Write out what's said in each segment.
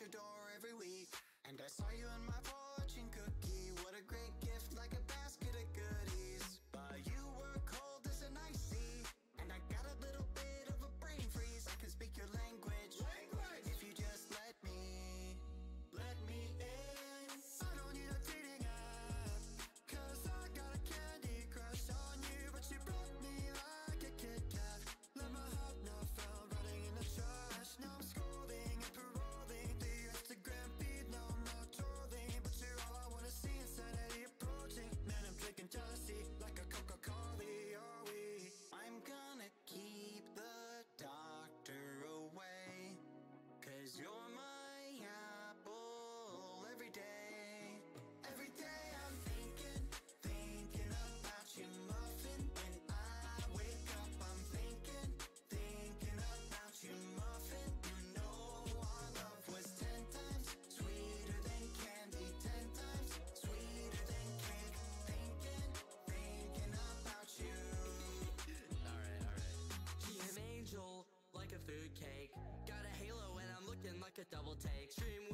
your door every week. And I saw you in my fortune cookie. What a great gift, like a like a double take. Stream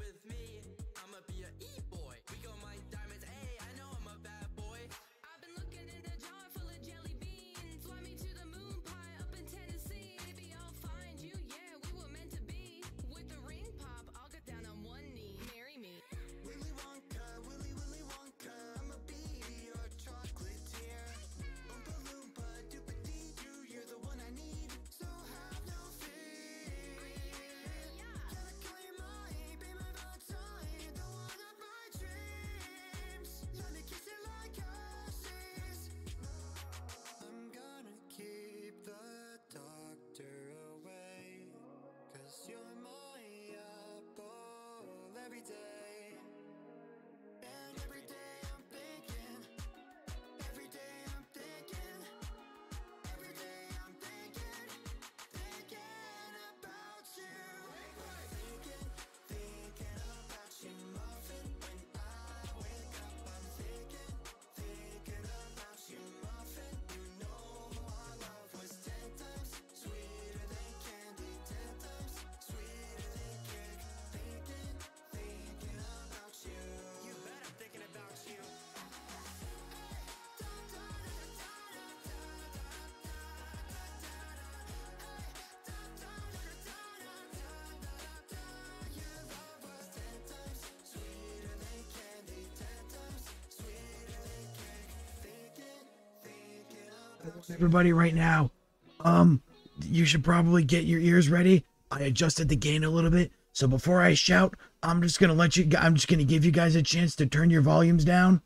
everybody right now. Um, you should probably get your ears ready. I adjusted the gain a little bit, so before I shout, I'm just gonna let you. I'm just gonna give you guys a chance to turn your volumes down.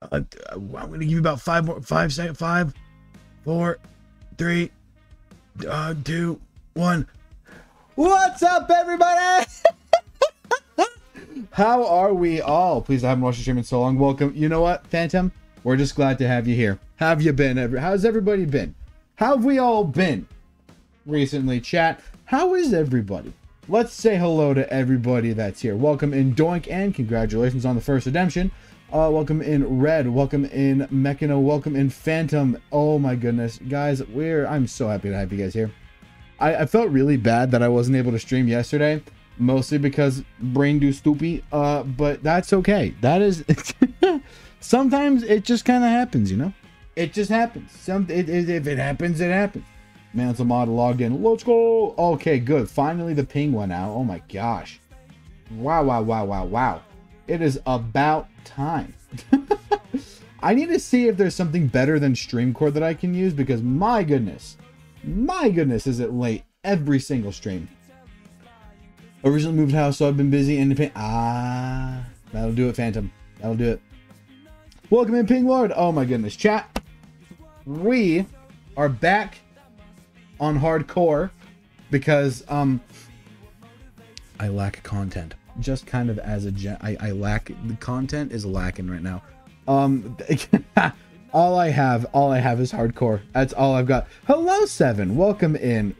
Uh, I'm gonna give you about five more, five five, four, three, uh, two, one. What's up, everybody? How are we all? Please, I haven't watched the stream in so long. Welcome. You know what, Phantom? We're just glad to have you here. Have you been? How's everybody been? How have we all been recently? Chat. How is everybody? Let's say hello to everybody that's here. Welcome in Doink and congratulations on the first redemption. Uh, welcome in Red. Welcome in Mechano. Welcome in Phantom. Oh my goodness, guys, we're I'm so happy to have you guys here. I, I felt really bad that I wasn't able to stream yesterday, mostly because brain do stoopy. Uh, but that's okay. That is sometimes it just kind of happens, you know. It just happens. Some it, it, if it happens, it happens. Mantle mod logged in. Let's go. Okay, good. Finally, the ping went out. Oh my gosh. Wow, wow, wow, wow, wow. It is about time. I need to see if there's something better than Streamcord that I can use because my goodness, my goodness, is it late every single stream. Originally moved house, so I've been busy and ah, that'll do it, Phantom. That'll do it. Welcome in, Ping Lord. Oh my goodness, chat. We are back on hardcore because um I lack content. Just kind of as a gen- I, I lack the content is lacking right now. Um all I have, all I have is hardcore. That's all I've got. Hello, Seven. Welcome in.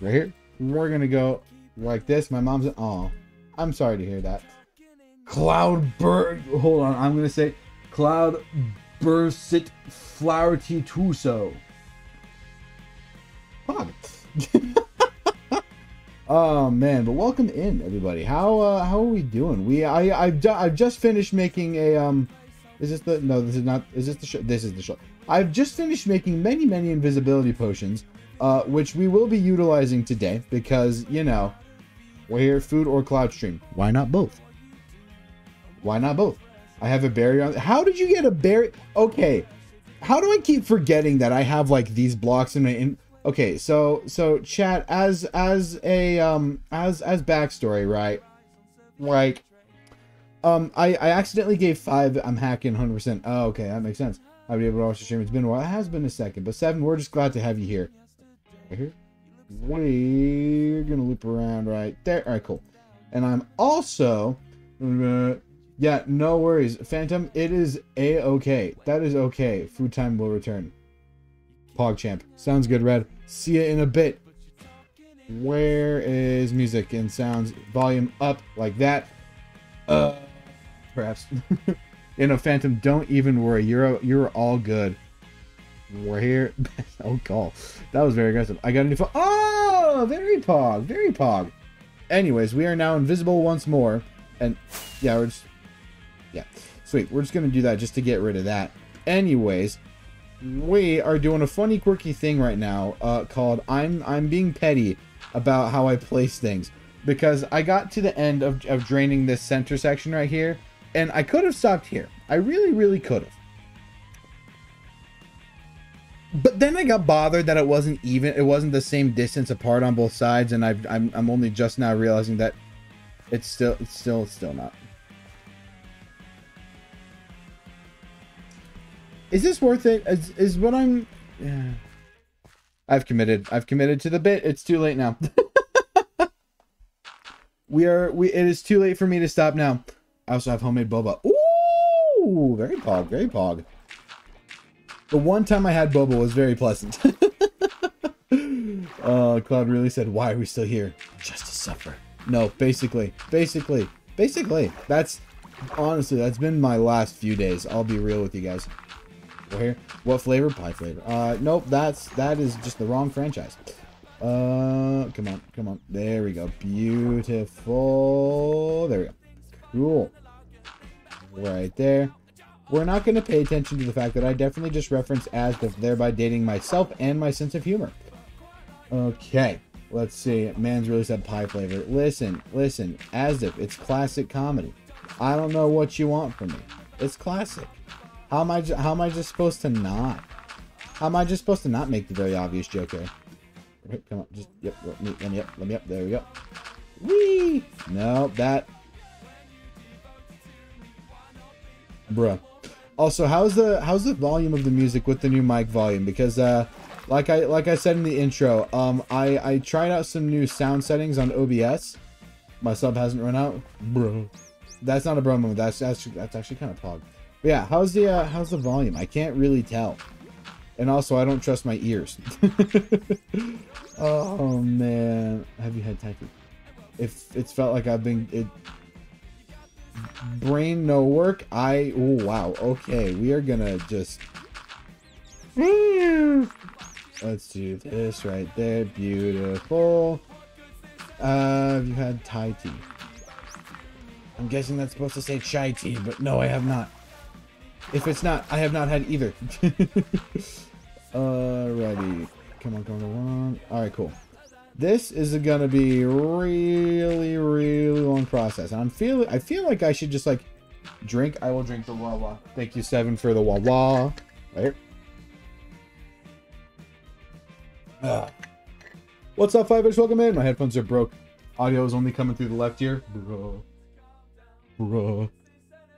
Right here. We're gonna go like this. My mom's oh. I'm sorry to hear that. Cloud bird hold on, I'm gonna say Cloud Bursit Flowerty Tuso. Fuck. Oh man, but welcome in everybody. How uh how are we doing? We I I've ju- I've just finished making a um is this the no this is not is this the show this is the show. I've just finished making many many invisibility potions uh which we will be utilizing today because you know we're here food or cloud stream. Why not both? Why not both? I have a berry on How did you get a berry? Okay. How do I keep forgetting that I have like these blocks in my in okay so so chat as as a um as as backstory right like um i i accidentally gave five i'm hacking 100 percent oh okay that makes sense i'll be able to watch the stream it's been a while it has been a second but seven we're just glad to have you here right here we're gonna loop around right there all right cool and i'm also yeah no worries phantom it is a-okay that is okay food time will return PogChamp. Sounds good, Red. See you in a bit. Where is music and sounds? Volume up like that. Uh, perhaps. in a Phantom, don't even worry. You're you're all good. We're here. oh, call. That was very aggressive. I got a new phone. Oh, very pog, very pog. Anyways, we are now invisible once more, and yeah, we're just yeah, sweet. We're just gonna do that just to get rid of that. Anyways, we are doing a funny quirky thing right now uh, called I'm I'm being petty about how I place things. Because I got to the end of, of draining this center section right here and I could have stopped here. I really really could have. But then I got bothered that it wasn't even it wasn't the same distance apart on both sides and I've, I'm, I'm only just now realizing that it's still it's still it's still not Is this worth it? Is, is what I'm... Yeah. I've committed. I've committed to the bit. It's too late now. we are... we. It is too late for me to stop now. I also have homemade boba. Ooh! Very pog. Very pog. The one time I had boba was very pleasant. uh, Cloud really said, why are we still here? Just to suffer. No, basically. Basically. Basically. That's... Honestly, that's been my last few days. I'll be real with you guys here. What flavor? Pie flavor. Uh, nope, that's, that is just the wrong franchise. Uh, come on, come on. There we go. Beautiful. There we go. Cool. Right there. We're not going to pay attention to the fact that I definitely just referenced as thereby dating myself and my sense of humor. Okay. Let's see. Man's really said pie flavor. Listen, listen. As if it's classic comedy. I don't know what you want from me. It's classic. How am I? How am I just supposed to not? How am I just supposed to not make the very obvious joke here? Come on, just yep, let me, let me up, let me up. There we go. Wee! No, that. Bruh. Also, how's the how's the volume of the music with the new mic volume? Because uh, like I like I said in the intro, um, I I tried out some new sound settings on OBS. My sub hasn't run out, bro. That's not a bro moment. That's that's that's actually kind of pog. But yeah, how's the uh, how's the volume? I can't really tell. And also, I don't trust my ears. oh man, have you had typing? If it's felt like I've been it, brain no work, I oh wow. Okay, we are gonna just let's do this right there. Beautiful. Uh, have you had Thai tea? I'm guessing that's supposed to say chai tea, but no, I have not. If it's not, I have not had either. Alrighty. Come on, come on. come on. Alright, cool. This is gonna be really, really long process. And I'm feeling I feel like I should just like drink. I will drink the Wawa. Thank you, Seven, for the Wawa. Right. Ah. What's up, Five Welcome in. My headphones are broke. Audio is only coming through the left ear. Bro. Bro.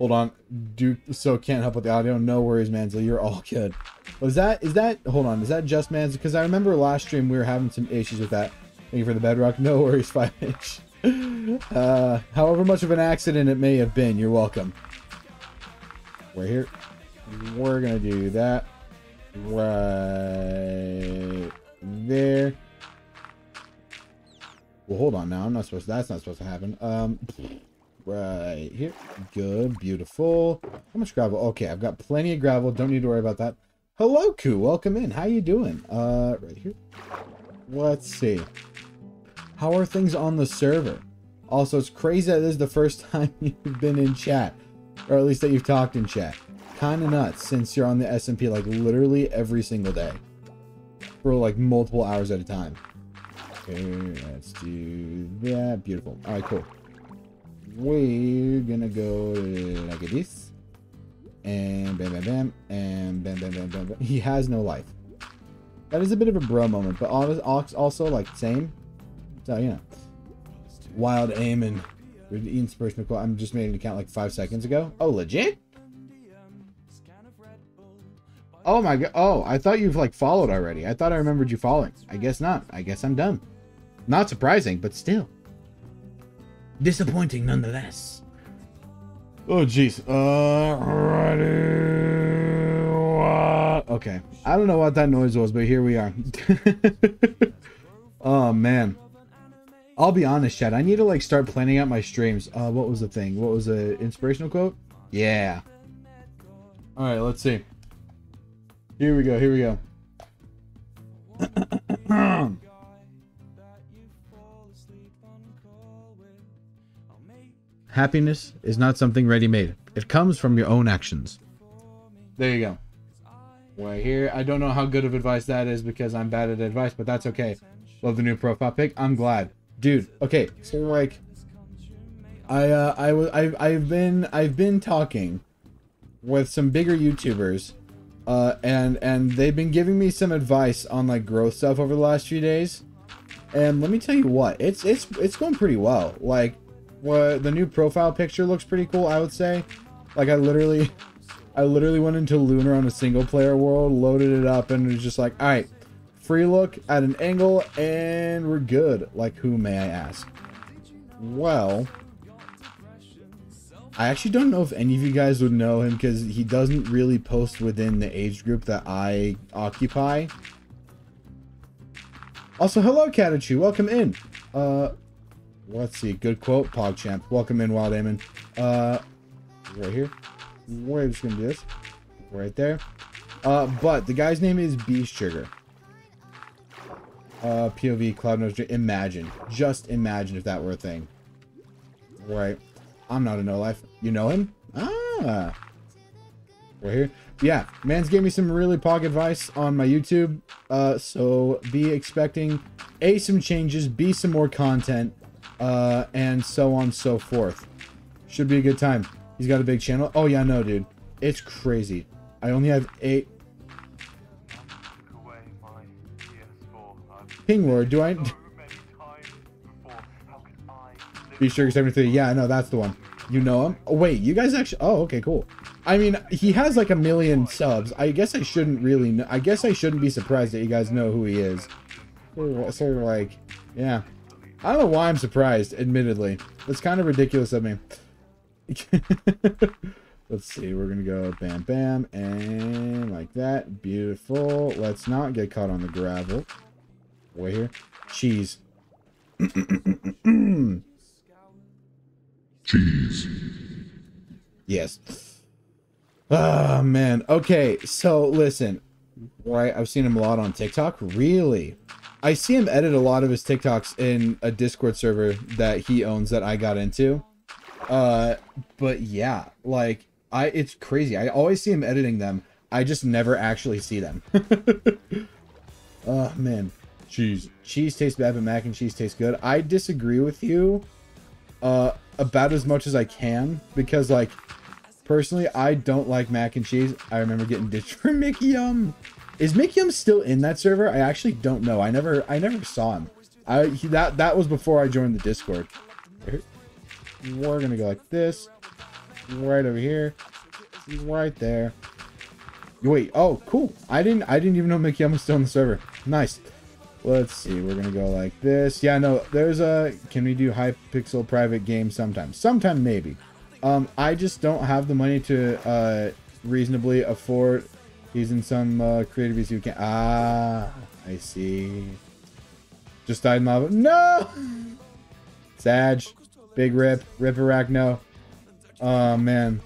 Hold on. Duke so can't help with the audio. No worries, Manzo. You're all good. Was that is that hold on, is that just Manzo? Because I remember last stream we were having some issues with that. Thank you for the bedrock. No worries, five inch. Uh however much of an accident it may have been, you're welcome. We're here. We're gonna do that. Right there. Well hold on now. I'm not supposed to, that's not supposed to happen. Um right here. Good, beautiful. How much gravel? Okay, I've got plenty of gravel. Don't need to worry about that. Hello, Ku. Welcome in. How you doing? Uh, right here. Let's see. How are things on the server? Also, it's crazy that this is the first time you've been in chat, or at least that you've talked in chat. Kind of nuts since you're on the SMP like literally every single day for like multiple hours at a time. Okay, let's do that. Beautiful. All right, cool. We're gonna go uh, like this, and bam, bam, bam, and bam, bam, bam, bam. He has no life. That is a bit of a bro moment, but also like same. So you know, wild aim and inspirational quote. I'm just made an account like five seconds ago. Oh, legit? Oh my god. Oh, I thought you've like followed already. I thought I remembered you following. I guess not. I guess I'm dumb. Not surprising, but still. Disappointing nonetheless. Oh jeez. Uh, okay. I don't know what that noise was, but here we are. oh man. I'll be honest, Chad. I need to like start planning out my streams. Uh, what was the thing? What was the inspirational quote? Yeah. All right, let's see. Here we go. Here we go. Happiness is not something ready made, it comes from your own actions. There you go. Right here. I don't know how good of advice that is because I'm bad at advice, but that's okay. Love the new profile pic. I'm glad. Dude, okay. So like I uh I was I've I've been I've been talking with some bigger YouTubers uh and and they've been giving me some advice on like growth stuff over the last few days. And let me tell you what, it's it's it's going pretty well. Like what the new profile picture looks pretty cool, I would say. Like I literally I literally went into Lunar on a single player world, loaded it up, and it was just like, alright, free look at an angle, and we're good. Like, who may I ask? Well, I actually don't know if any of you guys would know him because he doesn't really post within the age group that I occupy. Also, hello, Katachu. Welcome in. Uh, let's see. Good quote, PogChamp. Welcome in, Wild Amon. Uh, right here. We're just gonna do this. Right there. Uh, but the guy's name is Beast Sugar. Uh, POV, Cloud Nose. Imagine. Just imagine if that were a thing. Right. I'm not a no life. You know him? Ah. Right here. Yeah, man's gave me some really pog advice on my YouTube. Uh, so be expecting A, some changes, B, some more content, uh, and so on and so forth. Should be a good time. He's got a big channel. Oh, yeah, no, dude. It's crazy. I only have eight. Ping my PS4. I've King Lord, do I... I Be Sugar 73. Yeah, no, that's the one. You know him? Oh, wait, you guys actually... Oh, okay, cool. I mean, he has like a million subs. I guess I shouldn't really know... I guess I shouldn't be surprised that you guys know who he is. Sort of like... Yeah. I don't know why I'm surprised, admittedly. That's kind of ridiculous of me. Let's see. We're going to go bam, bam, and like that. Beautiful. Let's not get caught on the gravel. Wait here. Cheese. Cheese. Yes. Oh man. Okay, so listen. Right, I've seen him a lot on TikTok. Really? I see him edit a lot of his TikToks in a Discord server that he owns that I got into. Uh but yeah, like I it's crazy. I always see him editing them. I just never actually see them. oh man. Cheese. Cheese tastes bad, but mac and cheese tastes good. I disagree with you uh about as much as I can because like personally I don't like mac and cheese. I remember getting ditched for Mickey Yum. Is Mickey still in that server? I actually don't know. I never I never saw him. I he, that that was before I joined the Discord. We're gonna go like this. Right over here. Right there. Wait, oh cool. I didn't I didn't even know Mickey was still in the server. Nice. Let's see. We're gonna go like this. Yeah, no. There's a. Can we do high pixel private game sometime? Sometime maybe. Um, I just don't have the money to uh reasonably afford. He's in some uh, creative use. You can. Ah, I see. Just died in lava. No. Sag, big rip, rip arachno. Oh man,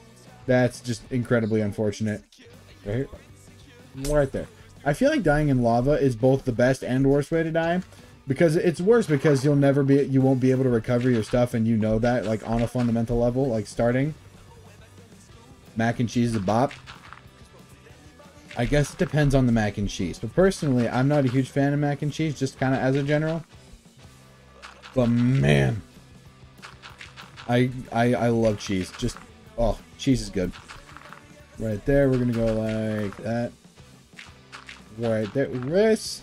that's just incredibly unfortunate. Right. Right there. I feel like dying in lava is both the best and worst way to die. because it's worse because you'll never be you won't be able to recover your stuff and you know that like on a fundamental level like starting mac and cheese is a bop i guess it depends on the mac and cheese but personally i'm not a huge fan of mac and cheese just kind of as a general but man I, I i love cheese just oh cheese is good right there we're gonna go like that right there this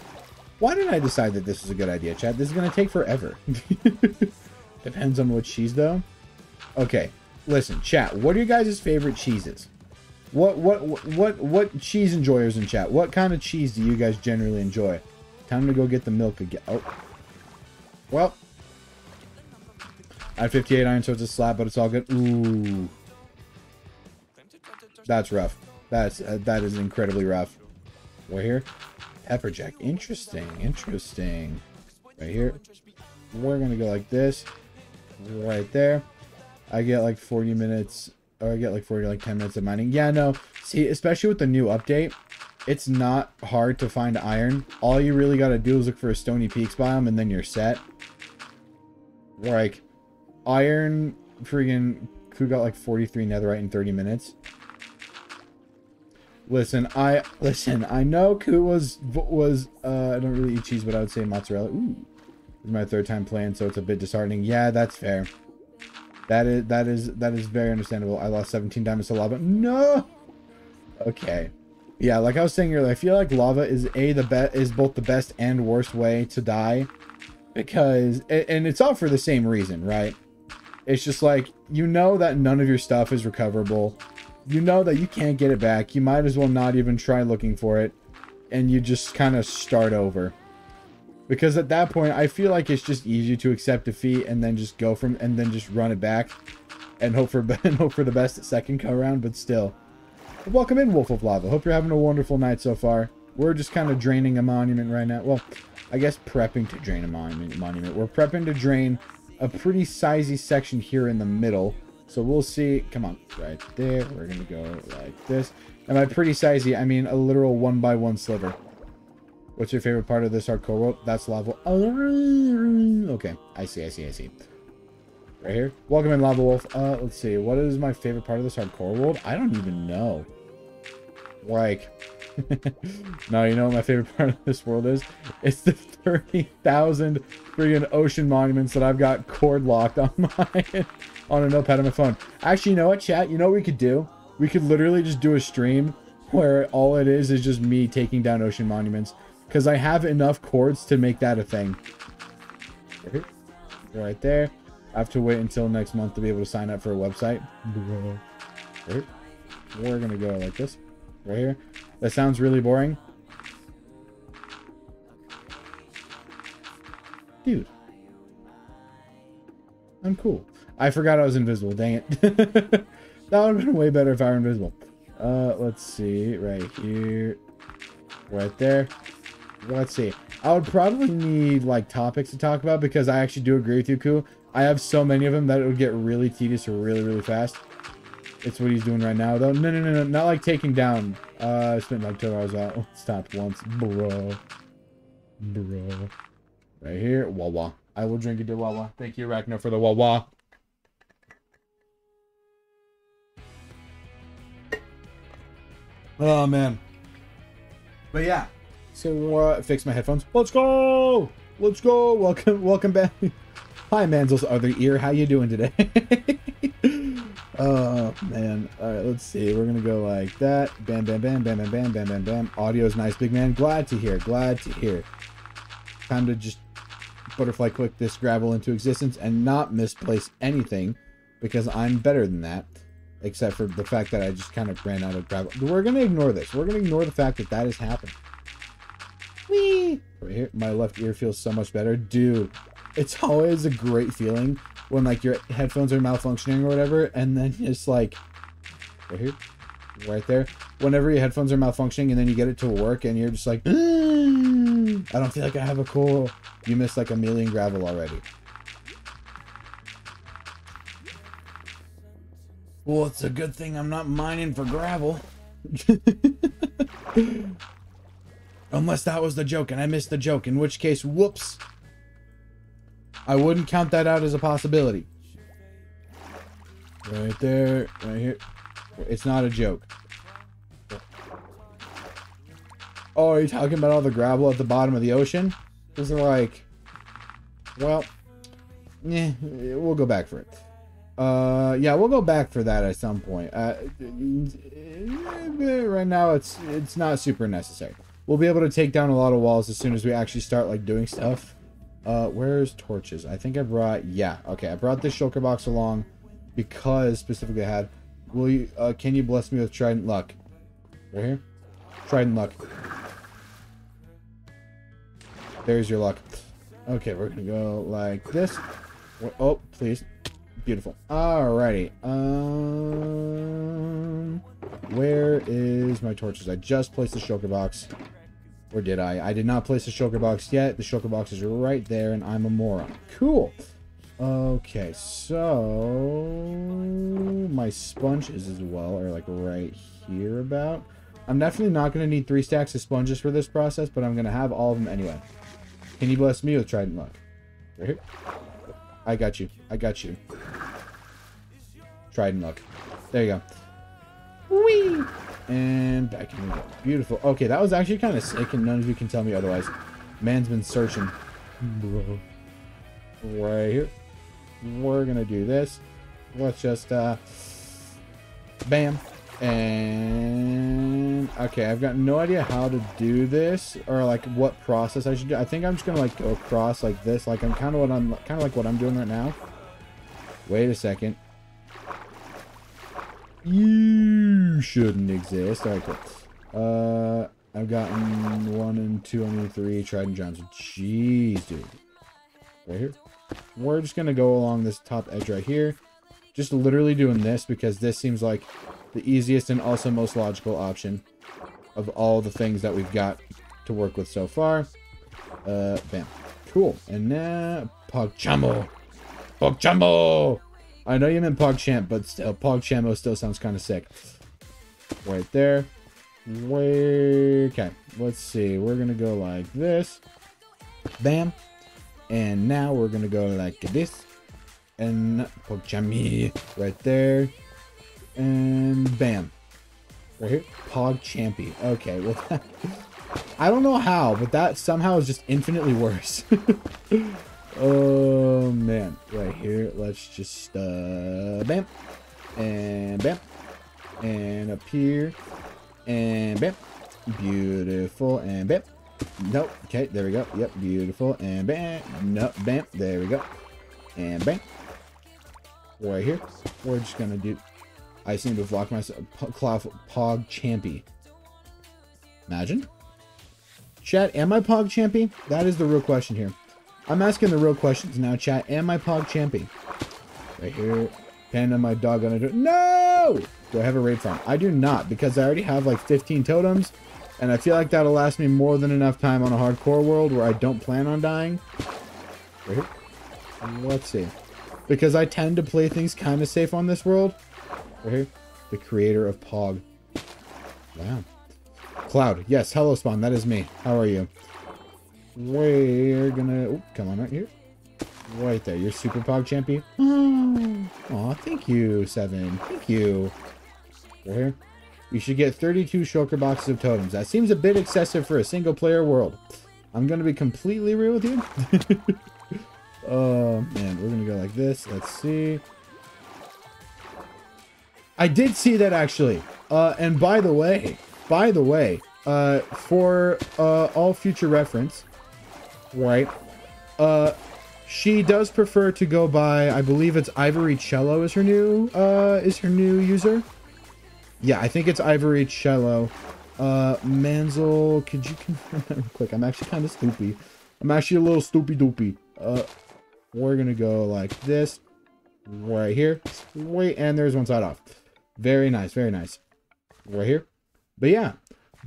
why did I decide that this is a good idea, Chad? This is going to take forever. Depends on what cheese, though. Okay, listen, chat. What are your guys' favorite cheeses? What what what what cheese enjoyers in chat? What kind of cheese do you guys generally enjoy? Time to go get the milk again. Oh, well, I have 58 iron, so it's a slap, but it's all good. Ooh, that's rough. That's uh, that is incredibly rough. We're here. Pepper jack. Interesting. Interesting. Right here. We're gonna go like this. Right there. I get like 40 minutes. Or I get like 40, like 10 minutes of mining. Yeah, no. See, especially with the new update, it's not hard to find iron. All you really gotta do is look for a Stony Peaks biome and then you're set. Like, iron friggin' who got like 43 netherite in 30 minutes. Listen, I listen. I know Ku was was. Uh, I don't really eat cheese, but I would say mozzarella. Ooh, is my third time playing, so it's a bit disheartening. Yeah, that's fair. That is that is that is very understandable. I lost 17 diamonds to lava. No. Okay. Yeah, like I was saying earlier, I feel like lava is a the best is both the best and worst way to die, because and it's all for the same reason, right? It's just like you know that none of your stuff is recoverable you know that you can't get it back. You might as well not even try looking for it. And you just kind of start over. Because at that point, I feel like it's just easier to accept defeat and then just go from and then just run it back and hope for and hope for the best at second go around. But still, welcome in, Wolf of Lava. Hope you're having a wonderful night so far. We're just kind of draining a monument right now. Well, I guess prepping to drain a monument. Monument. We're prepping to drain a pretty sizey section here in the middle. So we'll see. Come on, right there. We're to go like this. And by pretty sizey, I mean a literal one by one sliver. What's your favorite part of this hardcore world? That's lava. Okay, I see, I see, I see. Right here. Welcome in, Lava Wolf. Uh, let's see. What is my favorite part of this hardcore world? I don't even know. Like, no, you know what my favorite part of this world is? It's the 30,000 freaking ocean monuments that I've got cord locked on my on a notepad on my phone. Actually, you know what, chat? You know what we could do? We could literally just do a stream where all it is is just me taking down ocean monuments. Because I have enough cords to make that a thing. Right there. I have to wait until next month to be able to sign up for a website. We're going to go like this. Right here. That sounds really boring. Dude. I'm cool. I forgot I was invisible. Dang it. that would have been way better if I were invisible. Uh, let's see. Right here. Right there. Let's see. I would probably need, like, topics to talk about because I actually do agree with you, Ku. I have so many of them that it would get really tedious really, really fast. It's what he's doing right now, though. No, no, no, no. Not like taking down. Uh, I spent like two hours out. Stopped once. Bro. Bro. Right here. Wawa. I will drink it to Wawa. Thank you, Arachno, for the Wawa. Oh, man. But yeah. So, uh, fix my headphones. Let's go! Let's go! Welcome, welcome back. Hi, Manzel's other ear. How you doing today? oh, man. All right, let's see. We're going to go like that. Bam, bam, bam, bam, bam, bam, bam, bam, bam. Audio's nice, big man. Glad to hear. Glad to hear. Time to just butterfly click this gravel into existence and not misplace anything because I'm better than that. Except for the fact that I just kind of ran out of gravel. We're going to ignore this. We're going to ignore the fact that that has happened. Right here. My left ear feels so much better. Dude, it's always a great feeling when like your headphones are malfunctioning or whatever and then it's like right here right there whenever your headphones are malfunctioning and then you get it to work and you're just like "Mm, i don't feel like i have a cool you missed like a million gravel already well it's a good thing i'm not mining for gravel unless that was the joke and i missed the joke in which case whoops I wouldn't count that out as a possibility. Right there, right here. It's not a joke. Oh, are you talking about all the gravel at the bottom of the ocean? Is it like, well, yeah, we'll go back for it. Uh, yeah, we'll go back for that at some point. Uh, right now, it's it's not super necessary. We'll be able to take down a lot of walls as soon as we actually start like doing stuff. Uh, where's torches? I think I brought. Yeah, okay, I brought this shulker box along because specifically I had. Will you? Uh, can you bless me with trident luck? Right here. Trident luck. There's your luck. Okay, we're gonna go like this. Oh, please. Beautiful. Alrighty. Um, where is my torches? I just placed the shulker box. Or did I? I did not place the shulker box yet. The shulker box is right there, and I'm a moron. Cool. Okay, so my sponges as well are like right here about. I'm definitely not going to need three stacks of sponges for this process, but I'm going to have all of them anyway. Can you bless me with trident luck? Right here. I got you. I got you. Trident luck. There you go. Whee! And back in go. Beautiful. Okay, that was actually kind of sick, and none of you can tell me otherwise. Man's been searching. Bro. Right here. We're gonna do this. Let's just, uh... Bam. And... Okay, I've got no idea how to do this, or, like, what process I should do. I think I'm just gonna, like, go across like this. Like, I'm kind of what I'm... Kind of like what I'm doing right now. Wait a second. You shouldn't exist. Alright, cool. Uh, I've gotten one and two and three Trident Gems. Jeez, dude. Right here. We're just gonna go along this top edge right here. Just literally doing this because this seems like the easiest and also most logical option of all the things that we've got to work with so far. Uh, bam. Cool. And now, Pogchammo. Pogchammo! I know you meant PogChamp, but still, uh, PogChammo still sounds kind of sick. Right there. Okay. Let's see. We're to go like this. Bam. And now we're to go like this. And PogChammy right there. And bam. Right here. PogChampy. Okay, well, I don't know how, but that somehow is just infinitely worse. oh, man. Right here. Let's just, uh, bam. And bam. And up here. And bam. Beautiful. And bam. Nope. Okay, there we go. Yep, beautiful. And bam. Nope. Bam. There we go. And bam. Right here. We're just gonna do... I seem to have locked myself. Cloud Pog Champy. Imagine. Chat, am I Pog Champy? That is the real question here. I'm asking the real questions now, chat. Am I Pog Champy? Right here. Panda, my dog gonna do No! Do I have a raid farm? I do not, because I already have like 15 totems, and I feel like that'll last me more than enough time on a hardcore world where I don't plan on dying. Right here. Um, let's see. Because I tend to play things kind of safe on this world. Right here. The creator of Pog. Wow. Cloud. Yes, hello Spawn. That is me. How are you? We're gonna... Oh, come on right here. Right there. You're super Pog Champy. Oh, aw, thank you, Seven. Thank you. Right here. You should get 32 shulker boxes of totems. That seems a bit excessive for a single player world. I'm gonna be completely real with you. oh, man. We're gonna go like this. Let's see. I did see that actually. Uh, and by the way, by the way, uh, for uh, all future reference, right? Uh, she does prefer to go by, I believe it's Ivory Cello is her new, uh, is her new user. Yeah, I think it's Ivory Cello. Uh, Manzel, could you confirm real quick? I'm actually kind of stupid. I'm actually a little stoopy doopy. Uh, we're gonna go like this, right here. Wait, and there's one side off. Very nice, very nice. Right here. But yeah,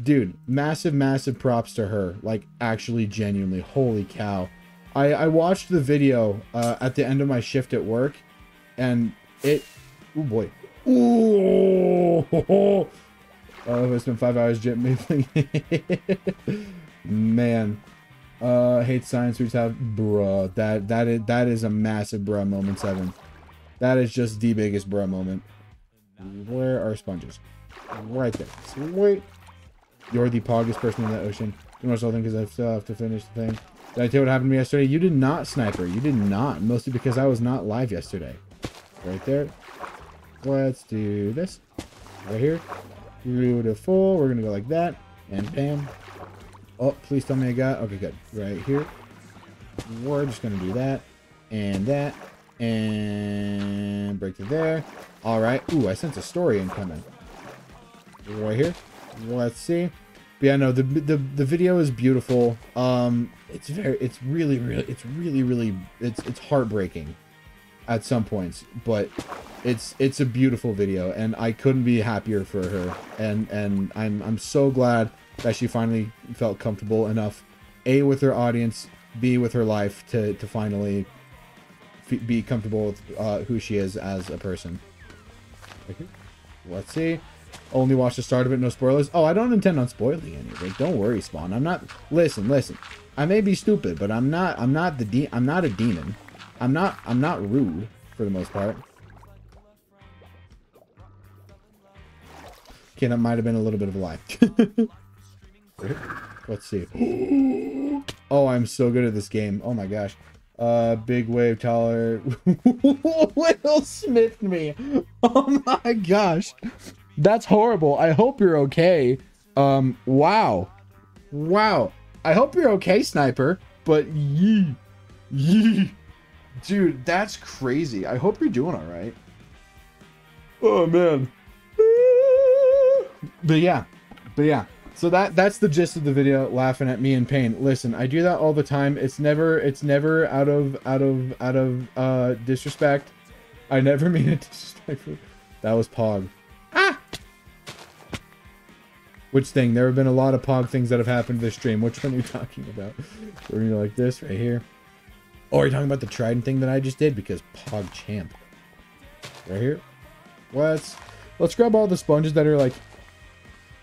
dude, massive, massive props to her. Like, actually, genuinely, holy cow. I, I watched the video uh, at the end of my shift at work, and it, oh boy, ooh, oh, I spent five hours jet mapling. Man, Uh, hate science we have bruh. That that is that is a massive bruh moment seven. That is just the biggest bruh moment. Where are sponges? Right there. Sweet. You're the poggest person in the ocean. You know something because I still have to finish the thing. Did I tell you what happened to me yesterday? You did not, Sniper. You did not. Mostly because I was not live yesterday. Right there. Let's do this. Right here. Beautiful. We're going to go like that. And bam. Oh, please tell me I got... Okay, good. Right here. We're just going to do that. And that. And break to there. All right. Ooh, I sense a story incoming. Right here. Let's see. But yeah, no, the, the the video is beautiful. Um, it's very, it's really, really, it's really, really, it's it's heartbreaking at some points, but it's it's a beautiful video, and I couldn't be happier for her. And and I'm I'm so glad that she finally felt comfortable enough, a with her audience, b with her life to to finally be comfortable with uh, who she is as a person. Okay. Let's see. Only watch the start of it, no spoilers. Oh, I don't intend on spoiling anything. Don't worry, Spawn. I'm not. Listen, listen. I may be stupid, but I'm not. I'm not the. De- I'm not a demon. I'm not. I'm not rude for the most part. Okay, that might have been a little bit of a lie. Let's see. Oh, I'm so good at this game. Oh my gosh. Uh, big wave taller. Will Smith me. Oh my gosh. That's horrible. I hope you're okay. Um, wow. Wow. I hope you're okay, Sniper. But yee. Yee. Dude, that's crazy. I hope you're doing all right. Oh man. But yeah. But yeah. So that that's the gist of the video laughing at me in pain. Listen, I do that all the time. It's never it's never out of out of out of uh disrespect. I never mean it disrespectful. That was Pog. Which thing? There have been a lot of Pog things that have happened to this stream. Which one are you talking about? We're gonna like this right here. Oh, are you talking about the Trident thing that I just did? Because Pog Champ. Right here. Let's let's grab all the sponges that are like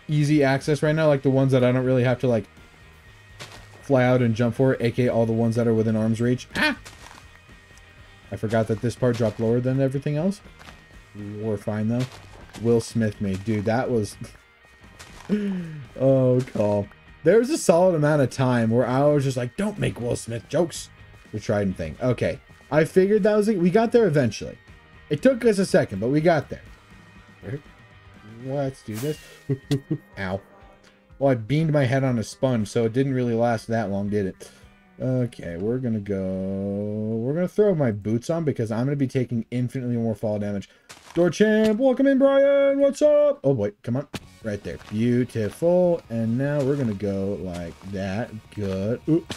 easy access right now, like the ones that I don't really have to like fly out and jump for, aka all the ones that are within arm's reach. Ah! I forgot that this part dropped lower than everything else. We're fine though. Will Smith me. Dude, that was Oh call. There was a solid amount of time where I was just like, don't make Will Smith jokes. The Trident thing. Okay. I figured that was it. We got there eventually. It took us a second, but we got there. Let's do this. Ow. Well, I beamed my head on a sponge, so it didn't really last that long, did it? Okay, we're gonna go. We're gonna throw my boots on because I'm gonna be taking infinitely more fall damage. Door champ, welcome in, Brian. What's up? Oh boy, come on, right there, beautiful. And now we're gonna go like that. Good. Ooh,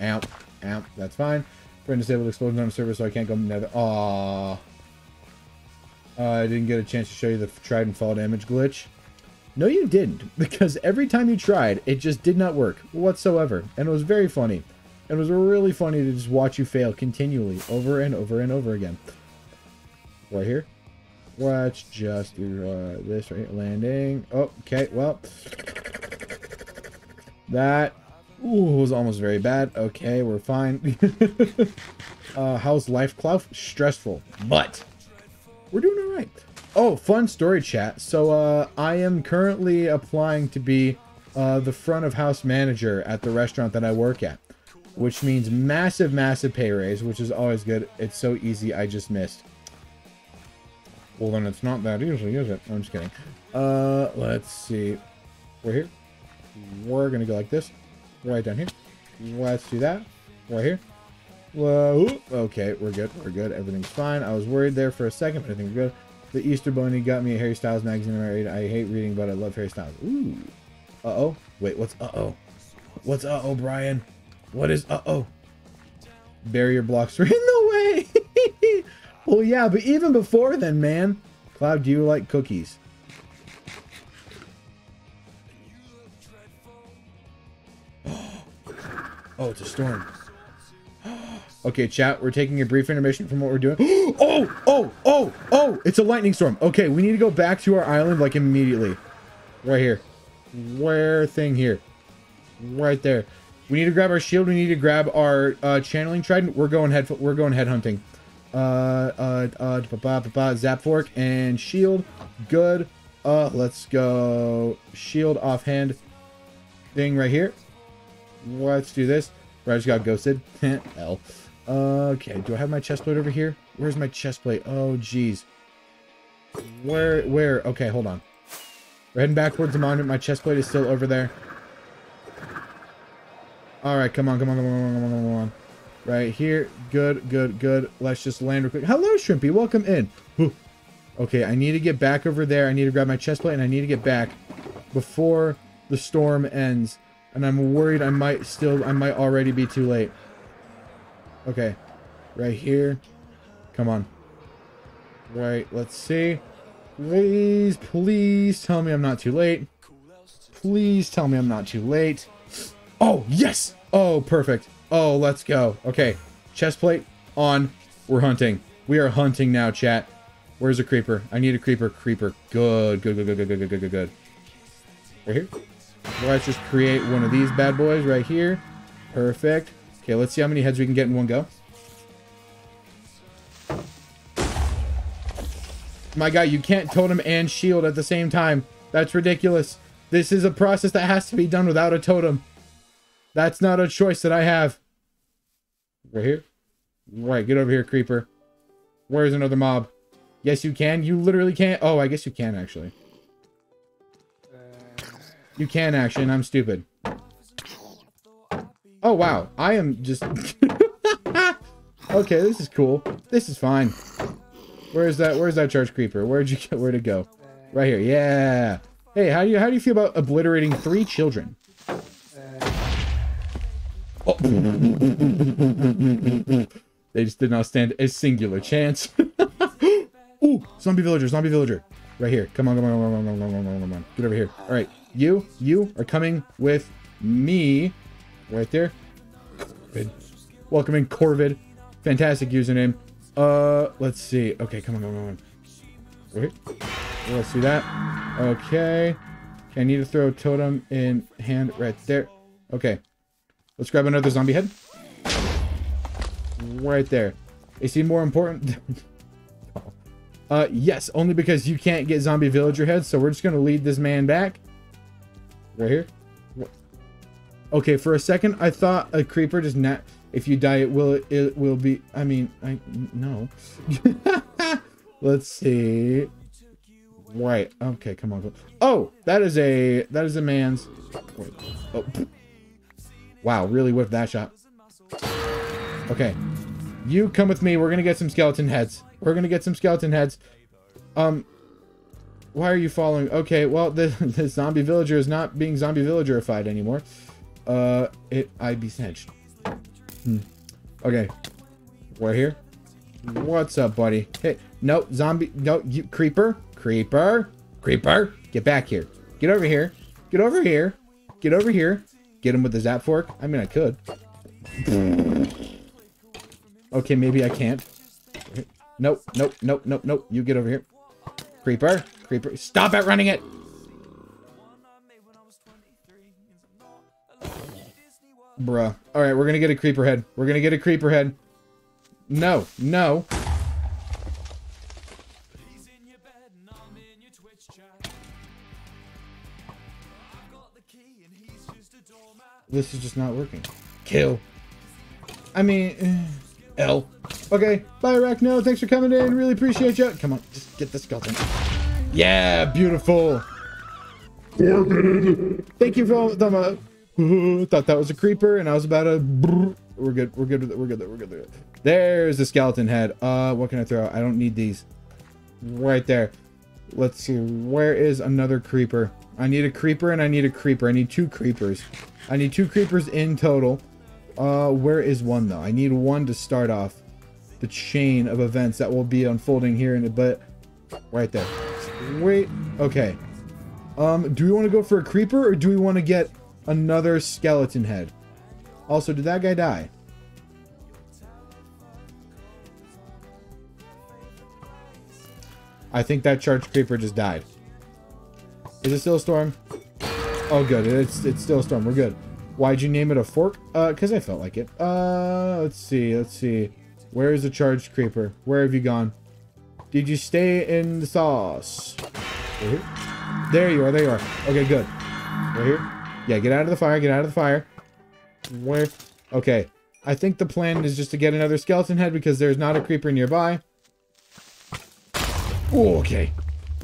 ow, ow. That's fine. Friend disabled explosion on the server, so I can't go nether. Aww. Uh, I didn't get a chance to show you the trident fall damage glitch. No, you didn't, because every time you tried, it just did not work whatsoever, and it was very funny. It was really funny to just watch you fail continually, over and over and over again. Right here. Let's just do uh, this right. Landing. Oh, okay, well. That ooh, was almost very bad. Okay, we're fine. uh, how's life, Clough? Stressful, but we're doing all right. Oh, fun story chat. So uh, I am currently applying to be uh, the front of house manager at the restaurant that I work at, which means massive, massive pay raise, which is always good. It's so easy. I just missed. Well, then it's not that easy, is it? I'm just kidding. Uh, let's see. We're here. We're gonna go like this, right down here. Let's do that. Right here. Whoa. Okay, we're good. We're good. Everything's fine. I was worried there for a second, but I think we're good. The Easter Bunny got me a Harry Styles magazine I. I hate reading, but I love Harry Styles. Ooh. Uh-oh. Wait, what's uh-oh? What's uh-oh, Brian? What is uh-oh? Barrier blocks are in the way. well, yeah, but even before then, man. Cloud, do you like cookies? Oh, it's a storm. Okay, chat, we're taking a brief intermission from what we're doing. oh, oh, oh, oh, it's a lightning storm. Okay, we need to go back to our island like immediately. Right here. Where thing here? Right there. We need to grab our shield. We need to grab our uh, channeling trident. We're going head. We're going head hunting. Uh, uh, uh, ba, ba, ba, ba, zap fork and shield. Good. Uh, let's go shield offhand thing right here. Let's do this. Just got ghosted. L. Okay, do I have my chest plate over here? Where's my chest plate? Oh, jeez. Where, where? Okay, hold on. We're heading back towards the monument. My chest plate is still over there. All right, come on, come on, come on, come on, come on, come on. Right here. Good, good, good. Let's just land real quick. Hello, Shrimpy. Welcome in. Whew. Okay, I need to get back over there. I need to grab my chest plate, and I need to get back before the storm ends. And I'm worried I might still, I might already be too late. Okay, right here. Come on. Right, let's see. Please, please tell me I'm not too late. Please tell me I'm not too late. Oh, yes! Oh, perfect. Oh, let's go. Okay, chest plate on. We're hunting. We are hunting now, chat. Where's a creeper? I need a creeper. Creeper. Good, good, good, good, good, good, good, good, good. Right here. Let's just create one of these bad boys right here. Perfect. Okay, let's see how many heads we can get in one go. My guy, you can't totem and shield at the same time. That's ridiculous. This is a process that has to be done without a totem. That's not a choice that I have. Right here. Right, get over here, creeper. Where's another mob? Yes, you can. You literally can't. Oh, I guess you can, actually. You can, actually, and I'm stupid. Oh, wow. I am just... okay, this is cool. This is fine. Where's that? Where's that charge creeper? Where'd you get? Where'd it go? Right here. Yeah. Hey, how do you how do you feel about obliterating three children? They just did not stand a singular chance. Ooh, zombie villager, zombie villager. Right here. Come on, come on, come on, come on, come on, come on, come on. Get over here. All right. You, you are coming with me. Right there. Corvid. Welcome in, Corvid. Fantastic username. Uh, let's see. Okay, come on, come on, come on. Wait. Let's see that. Okay. Okay, I need to throw totem in hand right there. Okay. Let's grab another zombie head. Right there. He more important? uh, yes, only because you can't get zombie villager heads, so we're just gonna lead this man back. Right here. Okay, for a second, I thought a creeper just not. If you die, it will it will be. I mean, I no. Let's see. Right. Okay. Come on. Oh, that is a that is a man's. Oh. Wow. Really whiffed that shot. Okay. You come with me. We're gonna get some skeleton heads. We're gonna get some skeleton heads. Um. Why are you following? Okay. Well, the the zombie villager is not being zombie villagerified anymore. Uh, it I'd be snitched. Hmm. Okay. We're here. What's up, buddy? Hey, no, zombie, no, you creeper, creeper, creeper. Get back here. Get over here. Get over here. Get over here. Get him with the zap fork. I mean, I could. Okay, maybe I can't. Nope, nope, nope, nope, nope. You get over here. Creeper, creeper. Stop at running it. Bruh. All right, we're gonna get a creeper head. We're gonna get a creeper head. No, no. This is just not working. Kill. I mean, eh, L. Okay, bye, Arachno. Thanks for coming in. Really appreciate you. Come on, just get the skeleton. Yeah, beautiful. Thank you for all the. Uh, thought that was a creeper, and I was about to. We're good. We're good. With it. We're good. We're good. We're good. There's the skeleton head. Uh, what can I throw? I don't need these. Right there. Let's see. Where is another creeper? I need a creeper and I need a creeper. I need two creepers. I need two creepers in total. Uh, where is one though? I need one to start off the chain of events that will be unfolding here in a bit. Right there. Wait. Okay. Um, do we want to go for a creeper or do we want to get another skeleton head? Also, did that guy die? I think that charged creeper just died. Is it still a storm? Oh, good. It's it's still a storm. We're good. Why'd you name it a fork? Uh, because I felt like it. Uh, let's see, let's see. Where is the charged creeper? Where have you gone? Did you stay in the sauce? There you are, there you are. Okay, good. Right here? Yeah, get out of the fire, get out of the fire. Where? Okay. I think the plan is just to get another skeleton head because there's not a creeper nearby. Oh, okay.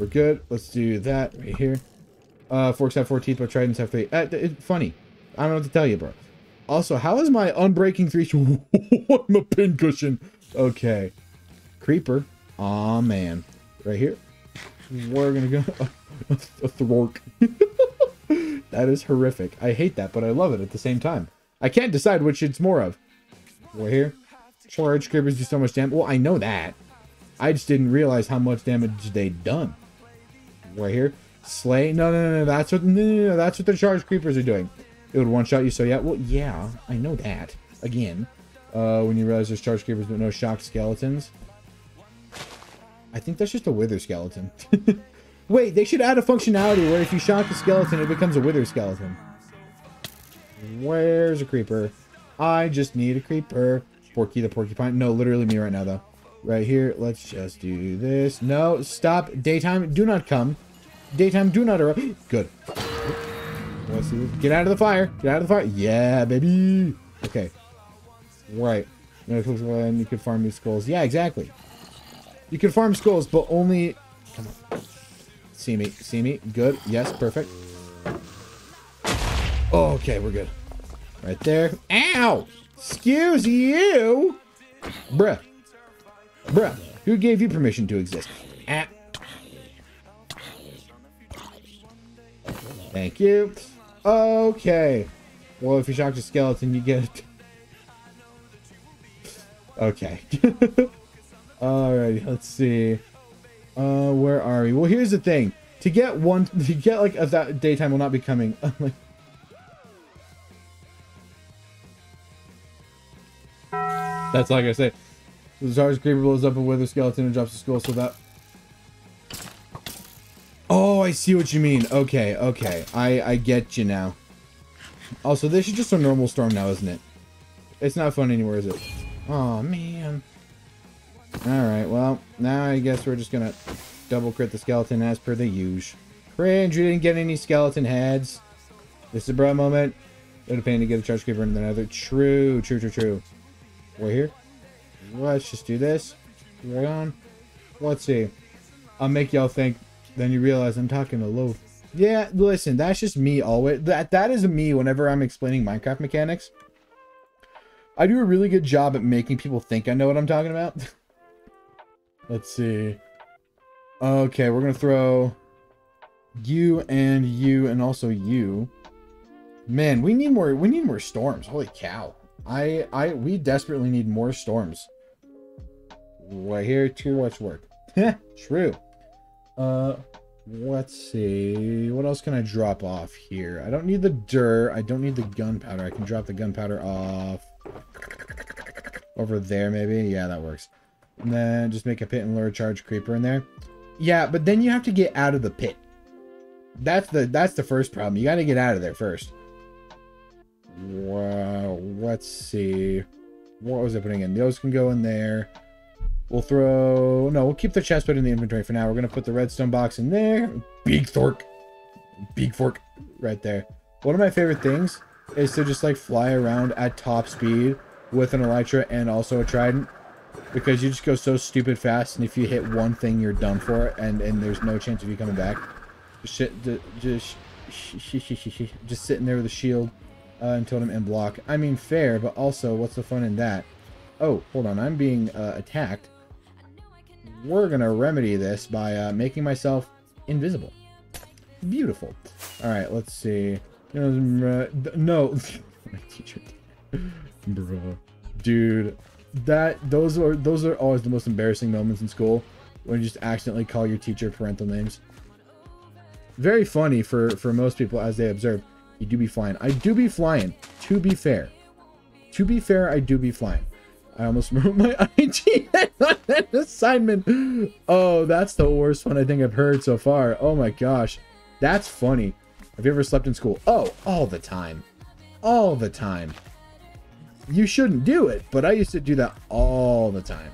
We're good. Let's do that right here. Uh, forks have four teeth, but tridents have three. Uh, it's funny. I don't know what to tell you, bro. Also, how is my unbreaking three? I'm a pincushion. Okay. Creeper. Aw, man. Right here. We're gonna go. a thwark. that is horrific. I hate that, but I love it at the same time. I can't decide which it's more of. We're here. Charge creepers do so much damage. Well, I know that. I just didn't realize how much damage they'd done. Right here. Slay. No, no, no, no. That's what. No, no, no. That's what the charge creepers are doing. It would one shot you. So yeah. Well, yeah. I know that. Again. Uh, when you realize there's charge creepers but no shock skeletons. I think that's just a wither skeleton. Wait, they should add a functionality where if you shock a skeleton, it becomes a wither skeleton. Where's a creeper? I just need a creeper. Porky the porcupine. No, literally me right now, though. Right here. Let's just do this. No, stop. Daytime, do not come. Daytime, do not arrive. Good. Let's see. Get out of the fire. Get out of the fire. Yeah, baby. Okay. Right. When you can farm these skulls. Yeah, exactly. You can farm skulls, but only... Come on. See me. See me. Good. Yes, perfect. Okay, we're good. Right there. Ow! Excuse you! Bruh. Bruh. Who gave you permission to exist? Ah. Thank you. Okay. Well, if you shock a skeleton, you get it. Okay. Alright, let's see. Uh, where are we? Well, here's the thing. To get one, to get like a that daytime will not be coming. That's like I say. The Zar's Creeper blows up a wither skeleton and drops a skull so that... Oh, I see what you mean. Okay, okay. I, I get you now. Also, this is just a normal storm now, isn't it? It's not fun anymore, is it? Oh, man. Alright, well, now I guess we're just gonna double crit the skeleton as per the use. Cringe, you didn't get any skeleton heads. This is a bro moment. What a pain to get a charge creeper and another. True, true, true, true. We're here. Let's just do this. Right on. Let's see. I'll make y'all think. Then you realize I'm talking a low. Yeah, listen, that's just me always. That that is me whenever I'm explaining Minecraft mechanics. I do a really good job at making people think I know what I'm talking about. Let's see. Okay, we're gonna throw you and you and also you. Man, we need more. We need more storms. Holy cow! I I we desperately need more storms. Right here, too much work. Yeah, True. Uh, let's see. What else can I drop off here? I don't need the dirt. I don't need the gunpowder. I can drop the gunpowder off over there, maybe. Yeah, that works. And then just make a pit and lure a charge creeper in there. Yeah, but then you have to get out of the pit. That's the that's the first problem. You got to get out of there first. Wow. Let's see. What was I putting in? Those can go in there. We'll throw... No, we'll keep the chest plate in the inventory for now. We're going to put the redstone box in there. Big fork. Big fork. Right there. One of my favorite things is to just like fly around at top speed with an elytra and also a trident because you just go so stupid fast and if you hit one thing you're done for and and there's no chance of you coming back just just just sitting there with a shield uh, and totem and block i mean fair but also what's the fun in that oh hold on i'm being uh, attacked we're gonna remedy this by uh, making myself invisible. Beautiful. All right let's see. No my teacher bro dude that those are those are always the most embarrassing moments in school when you just accidentally call your teacher parental names. Very funny for for most people as they observe. You do be flying. I do be flying to be fair. To be fair i do be flying i almost wrote my ig on an assignment oh that's the worst one i think i've heard so far oh my gosh that's funny have you ever slept in school oh all the time all the time. You shouldn't do it, but I used to do that all the time.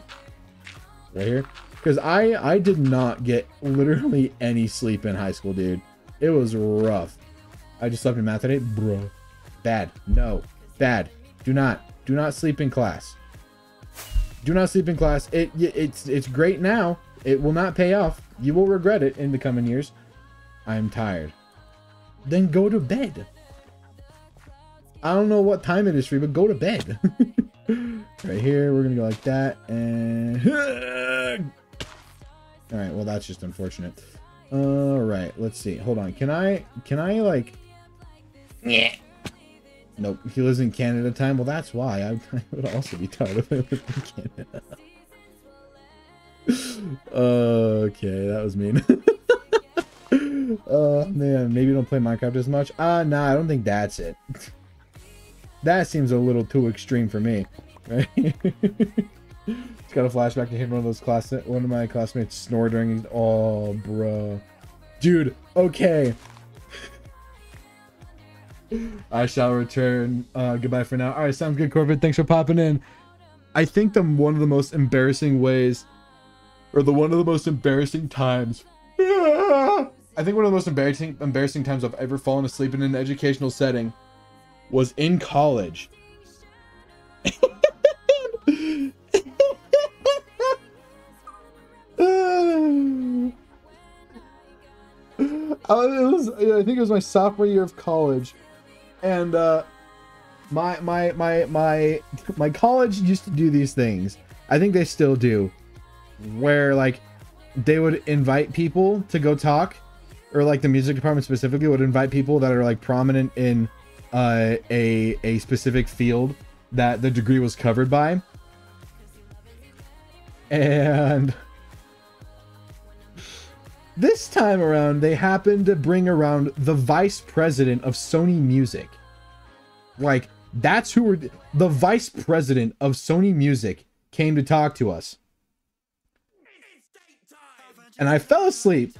Right here. Because I, I did not get literally any sleep in high school, dude. It was rough. I just slept in math today. Bro. Bad. No. Bad. Do not. Do not sleep in class. Do not sleep in class. It it's it's great now. It will not pay off. You will regret it in the coming years. I'm tired. Then go to bed. I don't know what time it is for you, but go to bed. right here, we're gonna go like that, and all right. Well, that's just unfortunate. All right, let's see. Hold on. Can I? Can I like? Yeah. Nope. He lives in Canada time. Well, that's why I, I would also be tired if I lived in Canada. okay, that was mean. Oh man, maybe don't play Minecraft as much. Uh, nah, I don't think that's it. that seems a little too extreme for me. Right? It's got a flashback to him one of those class one of my classmates snore during oh bro. Dude, okay. I shall return. Uh goodbye for now. Alright, sounds good, Corbett. Thanks for popping in. I think the one of the most embarrassing ways or the one of the most embarrassing times I think one of the most embarrassing embarrassing times I've ever fallen asleep in an educational setting was in college. It was I think it was my sophomore year of college, and uh, my my my my my college used to do these things. I think they still do, where like they would invite people to go talk, or like the music department specifically would invite people that are like prominent in uh, a a specific field that the degree was covered by, and this time around, they happened to bring around the vice president of Sony Music. Like, that's who were the vice president of Sony Music came to talk to us. And I fell asleep.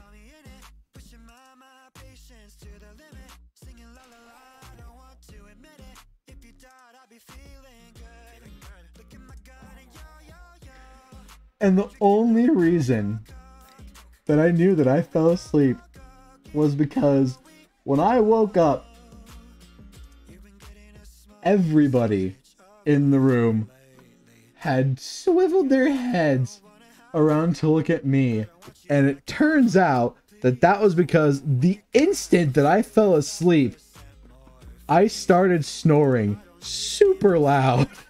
And the only reason that I knew that I fell asleep was because when I woke up, everybody in the room had swiveled their heads around to look at me. And it turns out that that was because the instant that I fell asleep, I started snoring super loud.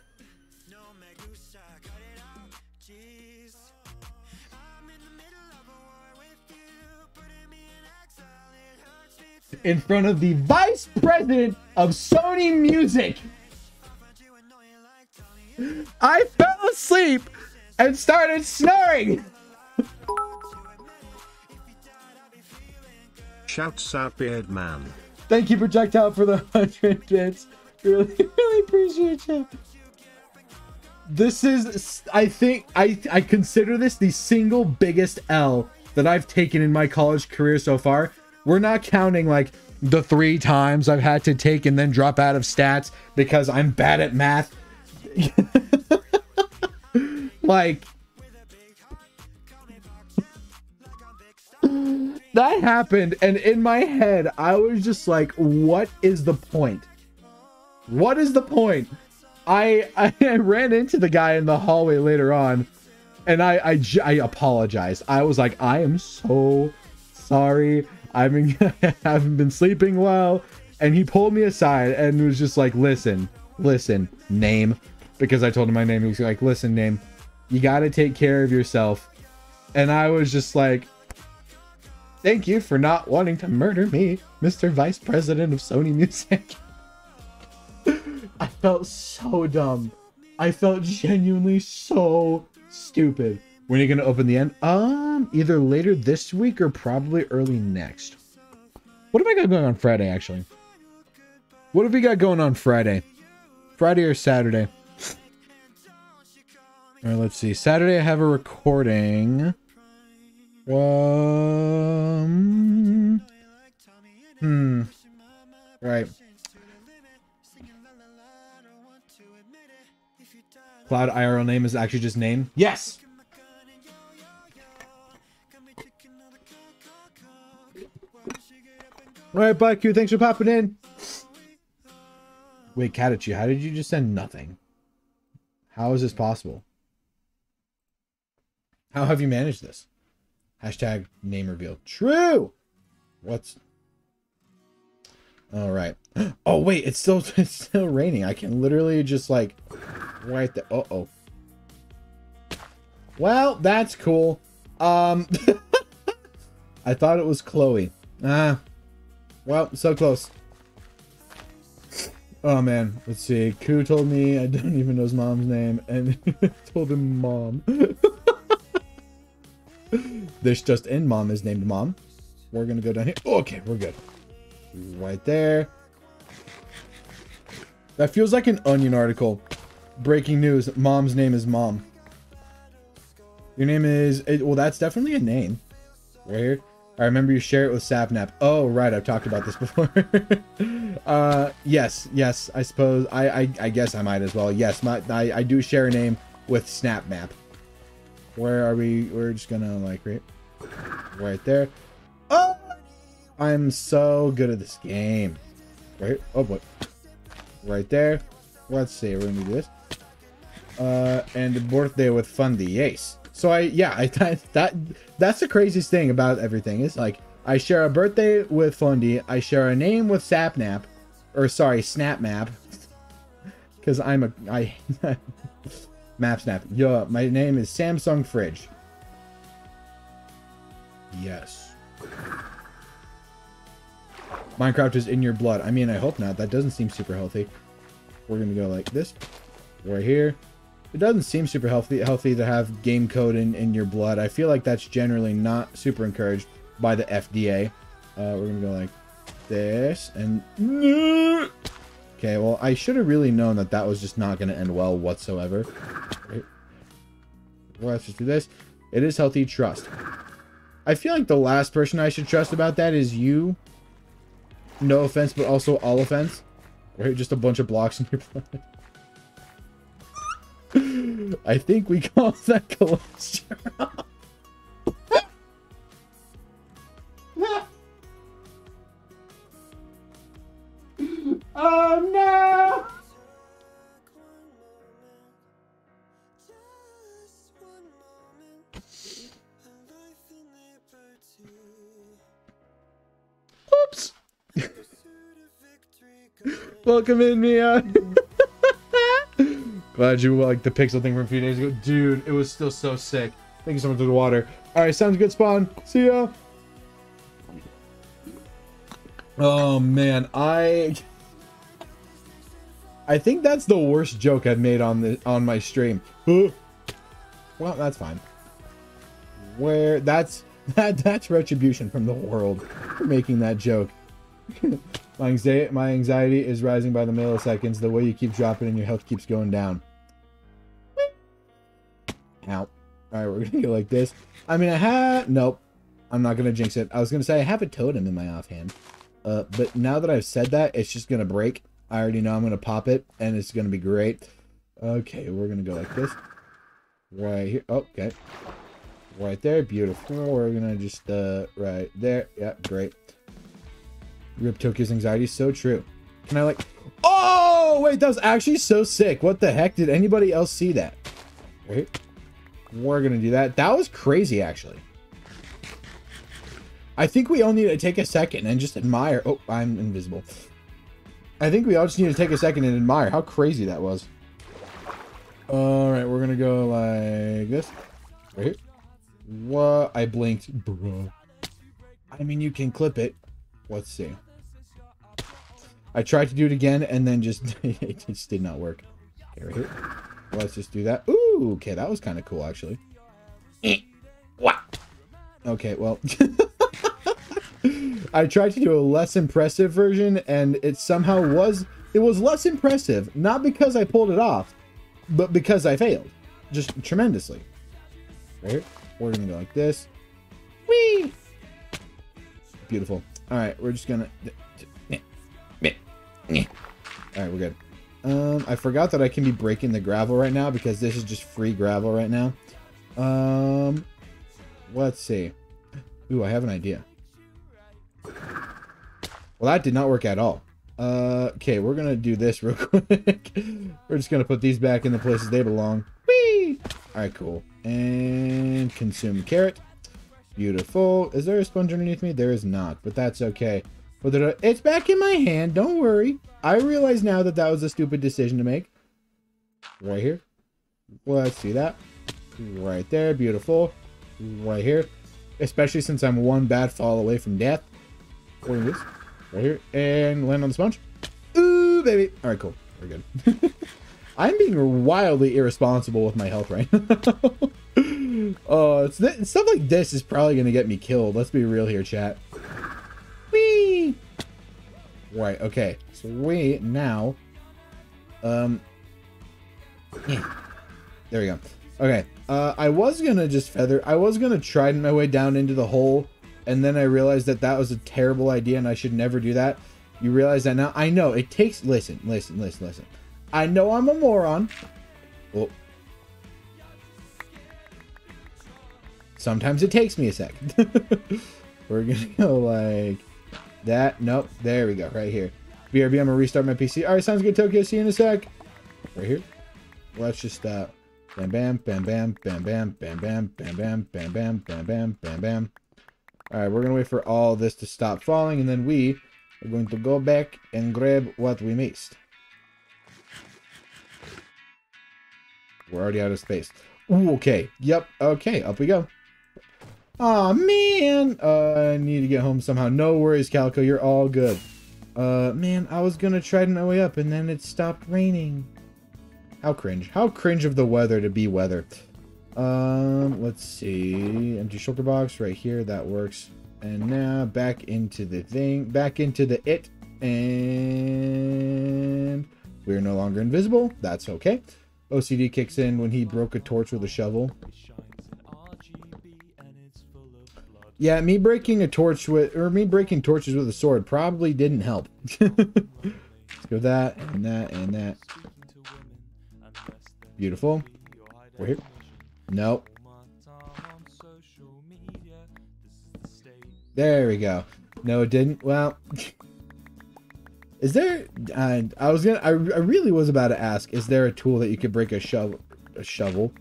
in front of the vice president of Sony Music. I fell asleep and started snoring. Shouts out Beard Man. Thank you, Projectile, for the 100 bits. Really, really appreciate you. This is, I think, I, I consider this the single biggest L that I've taken in my college career so far. We're not counting like the three times I've had to take and then drop out of stats because I'm bad at math. like that happened and in my head I was just like what is the point? What is the point? I I ran into the guy in the hallway later on and I I, I apologized. I was like I am so sorry. I've been haven't been sleeping well. And he pulled me aside and was just like, listen, listen, name. Because I told him my name. He was like, listen, name, you gotta take care of yourself. And I was just like, thank you for not wanting to murder me, Mr. Vice President of Sony Music. I felt so dumb. I felt genuinely so stupid. When are you going to open the end? Um, either later this week or probably early next. What have I got going on Friday, actually? What have we got going on Friday? Friday or Saturday? All right, let's see. Saturday I have a recording. Um, hmm. Right. Cloud IRL name is actually just name. Yes. All right, Black Q, thanks for popping in. Wait, Katachi, how did you just send nothing? How is this possible? How have you managed this? Hashtag name reveal. True. What's? All right. Oh wait, it's still it's still raining. I can literally just like right there. Uh oh. Well, that's cool. Um, I thought it was Chloe. Ah, well, so close. Oh man, let's see. Koo told me I don't even know his mom's name, and told him mom. this just in, mom is named mom. We're gonna go down here. Okay, we're good. Right there. That feels like an Onion article. Breaking news: Mom's name is Mom. Your name is well. That's definitely a name. Right here. I remember you share it with Sapnap. Oh, right. I've talked about this before. uh, yes, yes. I suppose I, I, I guess I might as well. Yes, my, I, I do share a name with SnapMap. Where are we? We're just gonna like right, right there. Oh, I'm so good at this game. Right. Oh boy. Right there. Let's see. We're gonna do this. Uh, and the birthday with Fundy. Yes. So I, yeah, I that, that that's the craziest thing about everything. Is like I share a birthday with Fundy. I share a name with Sapnap, or sorry, SnapMap, because I'm a I Map Snap. Yo, my name is Samsung Fridge. Yes. Minecraft is in your blood. I mean, I hope not. That doesn't seem super healthy. We're gonna go like this, right here. It doesn't seem super healthy healthy to have game code in, in your blood. I feel like that's generally not super encouraged by the FDA. Uh, we're gonna go like this and okay. Well, I should have really known that that was just not gonna end well whatsoever. Right. Let's just do this. It is healthy trust. I feel like the last person I should trust about that is you. No offense, but also all offense. Right, just a bunch of blocks in your blood. I think we call that cholesterol. oh no! Oops. Welcome in, Mia. Glad you like the pixel thing from a few days ago. Dude, it was still so sick. Thank you so much for the water. Alright, sounds good, Spawn. See ya. Oh man, I I think that's the worst joke I've made on the on my stream. Well, that's fine. Where that's that that's retribution from the world for making that joke. my anxiety my anxiety is rising by the milliseconds. The way you keep dropping and your health keeps going down. Ow. Alright, we're gonna go like this. I mean I have nope. I'm not gonna jinx it. I was gonna say I have a totem in my offhand. Uh, but now that I've said that, it's just gonna break. I already know I'm gonna pop it, and it's gonna be great. Okay, we're gonna go like this. Right here. Oh, okay. Right there. Beautiful. We're gonna just, uh, right there. Yeah, great. Rip Tokyo's anxiety. So true. Can I, like... Oh! Wait, that was actually so sick. What the heck? Did anybody else see that? Wait. We're gonna do that. That was crazy, actually. I think we all need to take a second and just admire. Oh, I'm invisible. I think we all just need to take a second and admire how crazy that was. All right, we're gonna go like this. Right here. What? I blinked, bro. I mean, you can clip it. Let's see. I tried to do it again and then just it just did not work. Okay, right here. Let's just do that. Ooh, okay, that was kind of cool actually. What? Okay, well. I tried to do a less impressive version and it somehow was it was less impressive, not because I pulled it off, but because I failed. Just tremendously. Right? We're gonna go like this. Whee! Beautiful. Alright, we're just gonna Alright, we're good. Um, I forgot that I can be breaking the gravel right now because this is just free gravel right now. Um, let's see. Ooh, I have an idea. Well, that did not work at all. Uh, okay, we're gonna do this real quick. we're just gonna put these back in the places they belong. Whee! All right, cool. And consume carrot. Beautiful. Is there a sponge underneath me? There is not, but that's okay. It's back in my hand. Don't worry. I realize now that that was a stupid decision to make. Right here. Let's see that. Right there. Beautiful. Right here. Especially since I'm one bad fall away from death. Right here. And land on the sponge. Ooh, baby. All right, cool. We're good. I'm being wildly irresponsible with my health right now. Uh, th- stuff like this is probably gonna get me killed. Let's be real here, chat. Whee! Right, okay. So we now um. There we go. Okay. Uh I was gonna just feather I was gonna trident my way down into the hole, and then I realized that that was a terrible idea and I should never do that. You realize that now? I know it takes listen, listen, listen, listen. I know I'm a moron. Oh, Sometimes it takes me a second. We're gonna go like that. Nope. There we go. Right here. BRB, I'm gonna restart my PC. All right, sounds good, Tokyo. See you in a sec. Right here. Let's just uh, bam, bam, bam, bam, bam, bam, bam, bam, bam, bam, bam, bam, bam, bam, bam, bam. All right, we're gonna wait for all this to stop falling, and then we are going to go back and grab what we missed. We're already out of space. Ooh, okay. Yep. Okay. Up we go. Aw, man. Uh, I need to get home somehow. No worries, Calico. You're all good. Uh, man, I was gonna try my way up and then it stopped raining. How cringe. How cringe of the weather to be weather. Um, let's see. Empty shulker box right here. That works. And now back into the thing. Back into the it. And we're no longer invisible. That's okay. OCD kicks in when he broke a torch with a shovel. Yeah, me breaking a torch with, or me breaking torches with a sword probably didn't help. Let's go that and that and that. Beautiful. We're here. Nope. There we go. No, it didn't. Well, is there? Uh, I was gonna. I, I really was about to ask. Is there a tool that you could break a shovel? A shovel?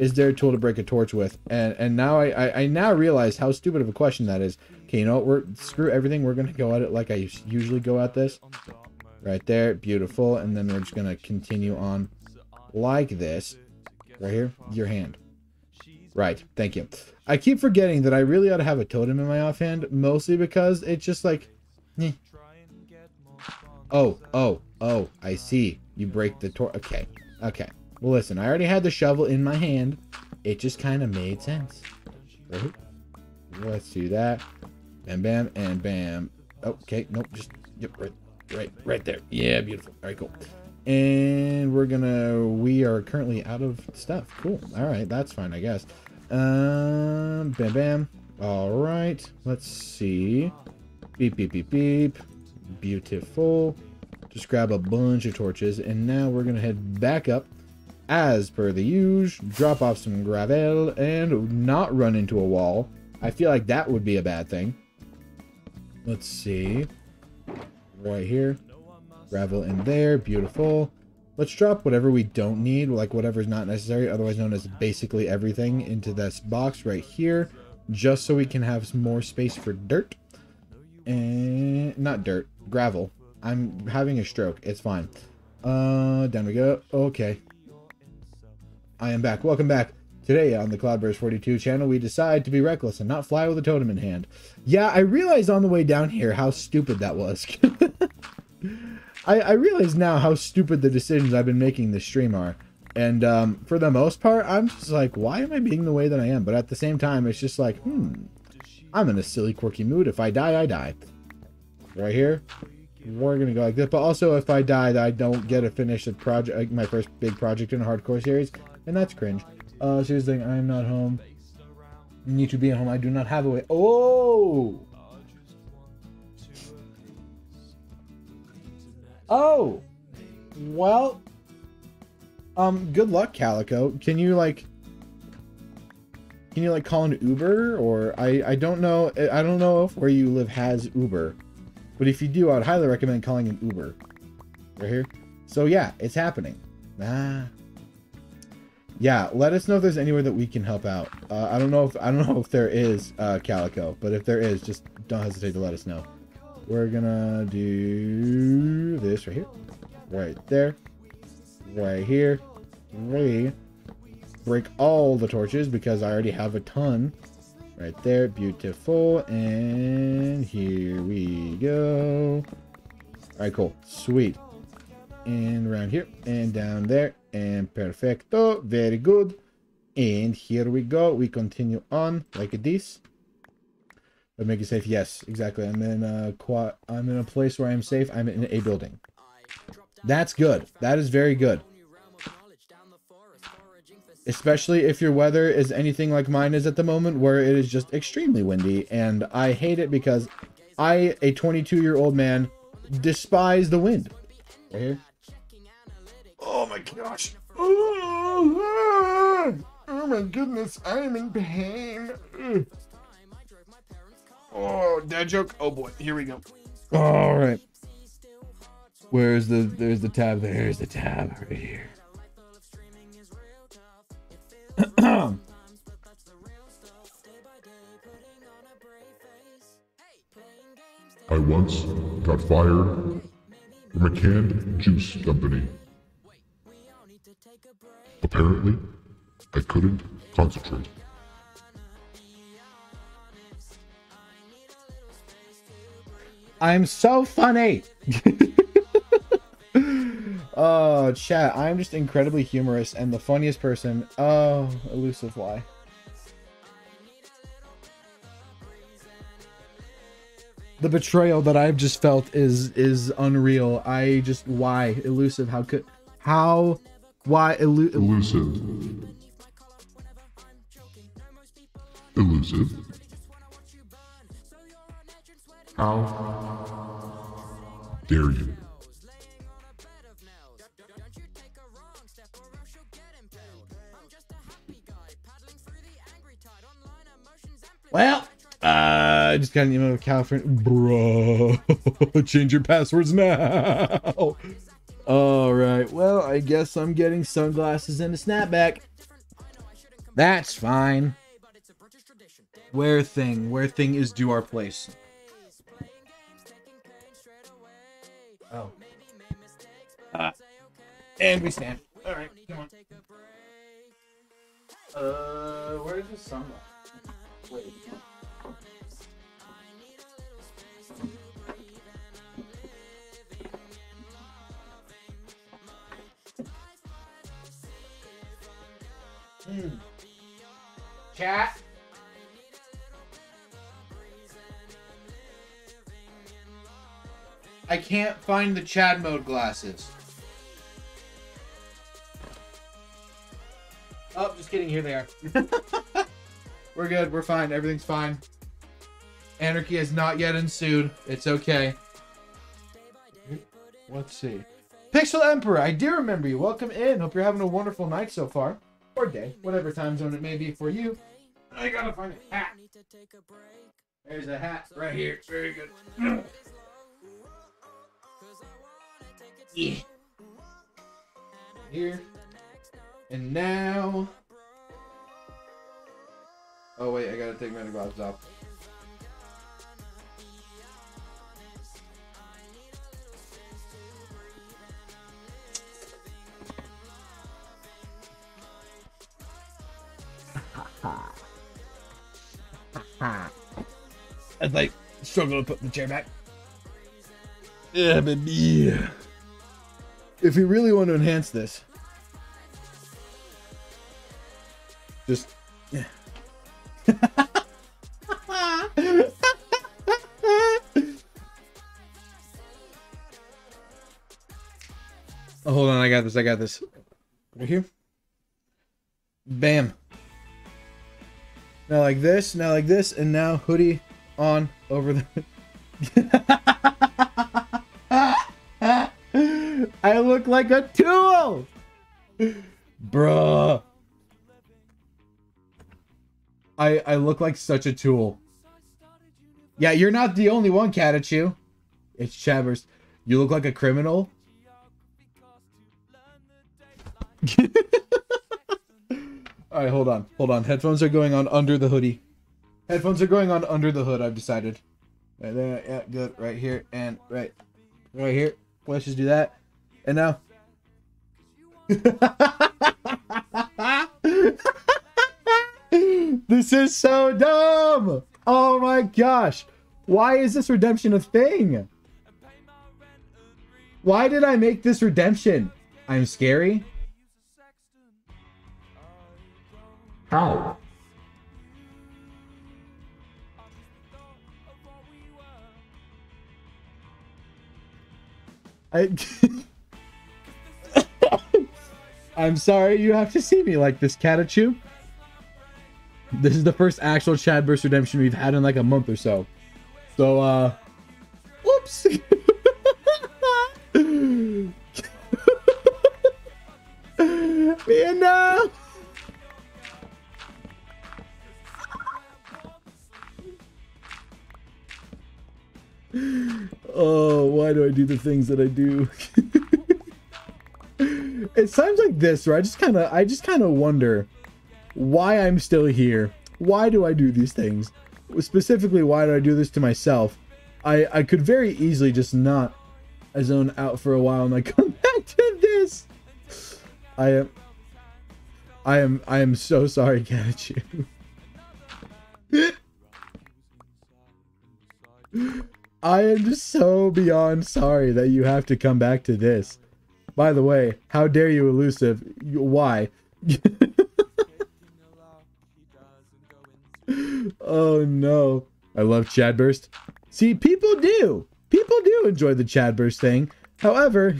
Is there a tool to break a torch with? And and now I, I I now realize how stupid of a question that is. Okay, you know what? We're screw everything. We're gonna go at it like I usually go at this. Right there, beautiful. And then we're just gonna continue on like this. Right here, your hand. Right, thank you. I keep forgetting that I really ought to have a totem in my offhand, mostly because it's just like, eh. oh, oh, oh, I see. You break the tor. Okay, okay. Well, listen, I already had the shovel in my hand. It just kind of made sense. Right. Let's do that. Bam, bam, and bam. Okay, nope, just yep, right, right, right there. Yeah, beautiful. All right, cool. And we're gonna. We are currently out of stuff. Cool. All right, that's fine, I guess. Um, bam, bam. All right. Let's see. Beep, beep, beep, beep. Beautiful. Just grab a bunch of torches, and now we're gonna head back up, as per the usual. Drop off some gravel and not run into a wall. I feel like that would be a bad thing. Let's see. Right here. Gravel in there. Beautiful. Let's drop whatever we don't need, like whatever's not necessary, otherwise known as basically everything, into this box right here, just so we can have some more space for dirt. And not dirt, gravel. I'm having a stroke. It's fine. Uh, down we go. Okay. I am back. Welcome back. Today on the Cloudburst 42 channel, we decide to be reckless and not fly with a totem in hand. Yeah, I realized on the way down here how stupid that was. I, I realize now how stupid the decisions I've been making this stream are. And um, for the most part, I'm just like, why am I being the way that I am? But at the same time, it's just like, hmm, I'm in a silly, quirky mood. If I die, I die. Right here, we're gonna go like this. But also, if I die, I don't get to finish a project, like my first big project in a hardcore series, and that's cringe. Uh, here's the thing: I am not home. Need to be at home. I do not have a way. Oh. Oh. Well, um, good luck, Calico. Can you like, can you like call an Uber or I I don't know I don't know if where you live has Uber, but if you do, I'd highly recommend calling an Uber. Right here. So yeah, it's happening. Ah. Yeah, let us know if there's anywhere that we can help out. Uh, I don't know if I don't know if there is uh, Calico, but if there is, just don't hesitate to let us know. We're gonna do this right here, right there, right here, right. Break all the torches because I already have a ton. Right there, beautiful, and here we go. All right, cool, sweet. And around here, and down there, and perfecto, very good. And here we go. We continue on like this. But make it safe. Yes, exactly. I'm in a qua- I'm in a place where I'm safe. I'm in a building. That's good. That is very good. Especially if your weather is anything like mine is at the moment, where it is just extremely windy, and I hate it because I, a 22 year old man, despise the wind. Right here. Oh my gosh. Oh, oh my goodness, I'm in pain. Ugh. Oh, dad joke. Oh boy, here we go. All right. Where's the there's the tab? There's the tab right here. I once got fired from a canned juice company. Apparently, I couldn't concentrate. I'm so funny. oh, chat. I'm just incredibly humorous and the funniest person. Oh, elusive why? The betrayal that I've just felt is is unreal. I just why elusive? How could how why elu- Elusive. Elusive. How dare you? Well, uh, I just got an email with California. Bro, change your passwords now. All right. Well, I guess I'm getting sunglasses and a snapback. That's fine. Where thing? Where thing is due our place? Oh. Ah. and we stand. All right. Come on. Uh, where's the sunglasses? Wait. Hmm. Cat. I can't find the Chad mode glasses. Oh, just kidding. Here they are. We're good. We're fine. Everything's fine. Anarchy has not yet ensued. It's okay. Let's see. Pixel Emperor, I do remember you. Welcome in. Hope you're having a wonderful night so far. Or day. Whatever time zone it may be for you. I gotta find a hat. There's a hat right here. Very good. yeah. Here. And now. Oh wait, I gotta take my gloves off. I'd like struggle to put the chair back. Yeah, baby. If you really want to enhance this, just yeah. oh, hold on, I got this. I got this. Right here. Bam. Now like this, now like this, and now hoodie on over the. I look like a tool. Bruh. I I look like such a tool. Yeah, you're not the only one, Catachu. It's Chavers. You look like a criminal. All right, hold on, hold on. Headphones are going on under the hoodie. Headphones are going on under the hood. I've decided. Right there, yeah, good. Right here and right, right here. Let's just do that. And now. this is so dumb. Oh my gosh. Why is this redemption a thing? Why did I make this redemption? I'm scary. How? I I'm sorry you have to see me like this, Catachu. This is the first actual Chadburst redemption we've had in like a month or so. So uh whoops. Man. Oh, why do I do the things that I do? it's times like this where I just kind of I just kind of wonder why I'm still here. Why do I do these things? Specifically, why do I do this to myself? I I could very easily just not zone out for a while and I come back to this. I am I am I am so sorry, Catachu. I am so beyond sorry that you have to come back to this. By the way, how dare you, elusive? Why? oh no. I love Chadburst. See, people do. People do enjoy the Chadburst thing. However,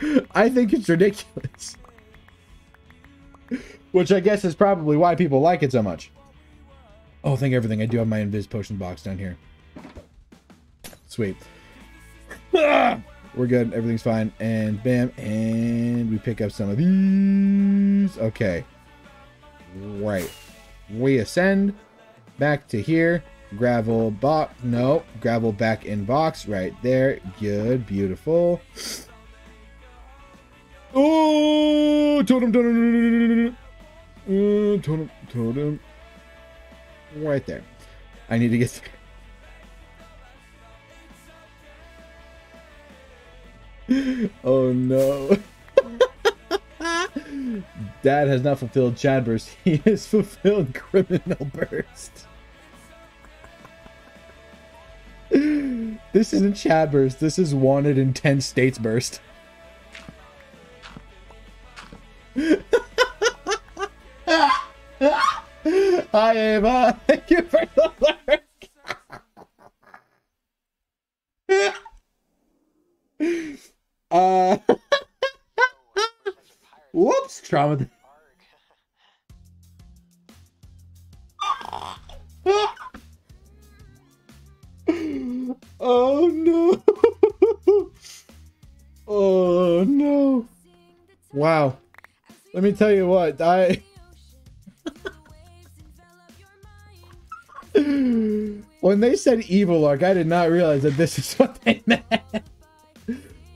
I think it's ridiculous. Which I guess is probably why people like it so much. Oh, thank everything. I do have my Invis potion box down here. Sweet. We're good. Everything's fine. And bam. And we pick up some of these. Okay. Right. We ascend back to here. Gravel box. No. Gravel back in box. Right there. Good. Beautiful. Oh, totem, totem, uh, totem, totem. Right there. I need to get Oh no. Dad has not fulfilled Chadburst. He has fulfilled Criminal Burst. This isn't Chadburst. This is Wanted in 10 States Burst. Hi, Ava. Thank you for the lurk. Uh, whoops, trauma. oh no! oh no! Wow. Let me tell you what, I. when they said evil arc, I did not realize that this is what they meant.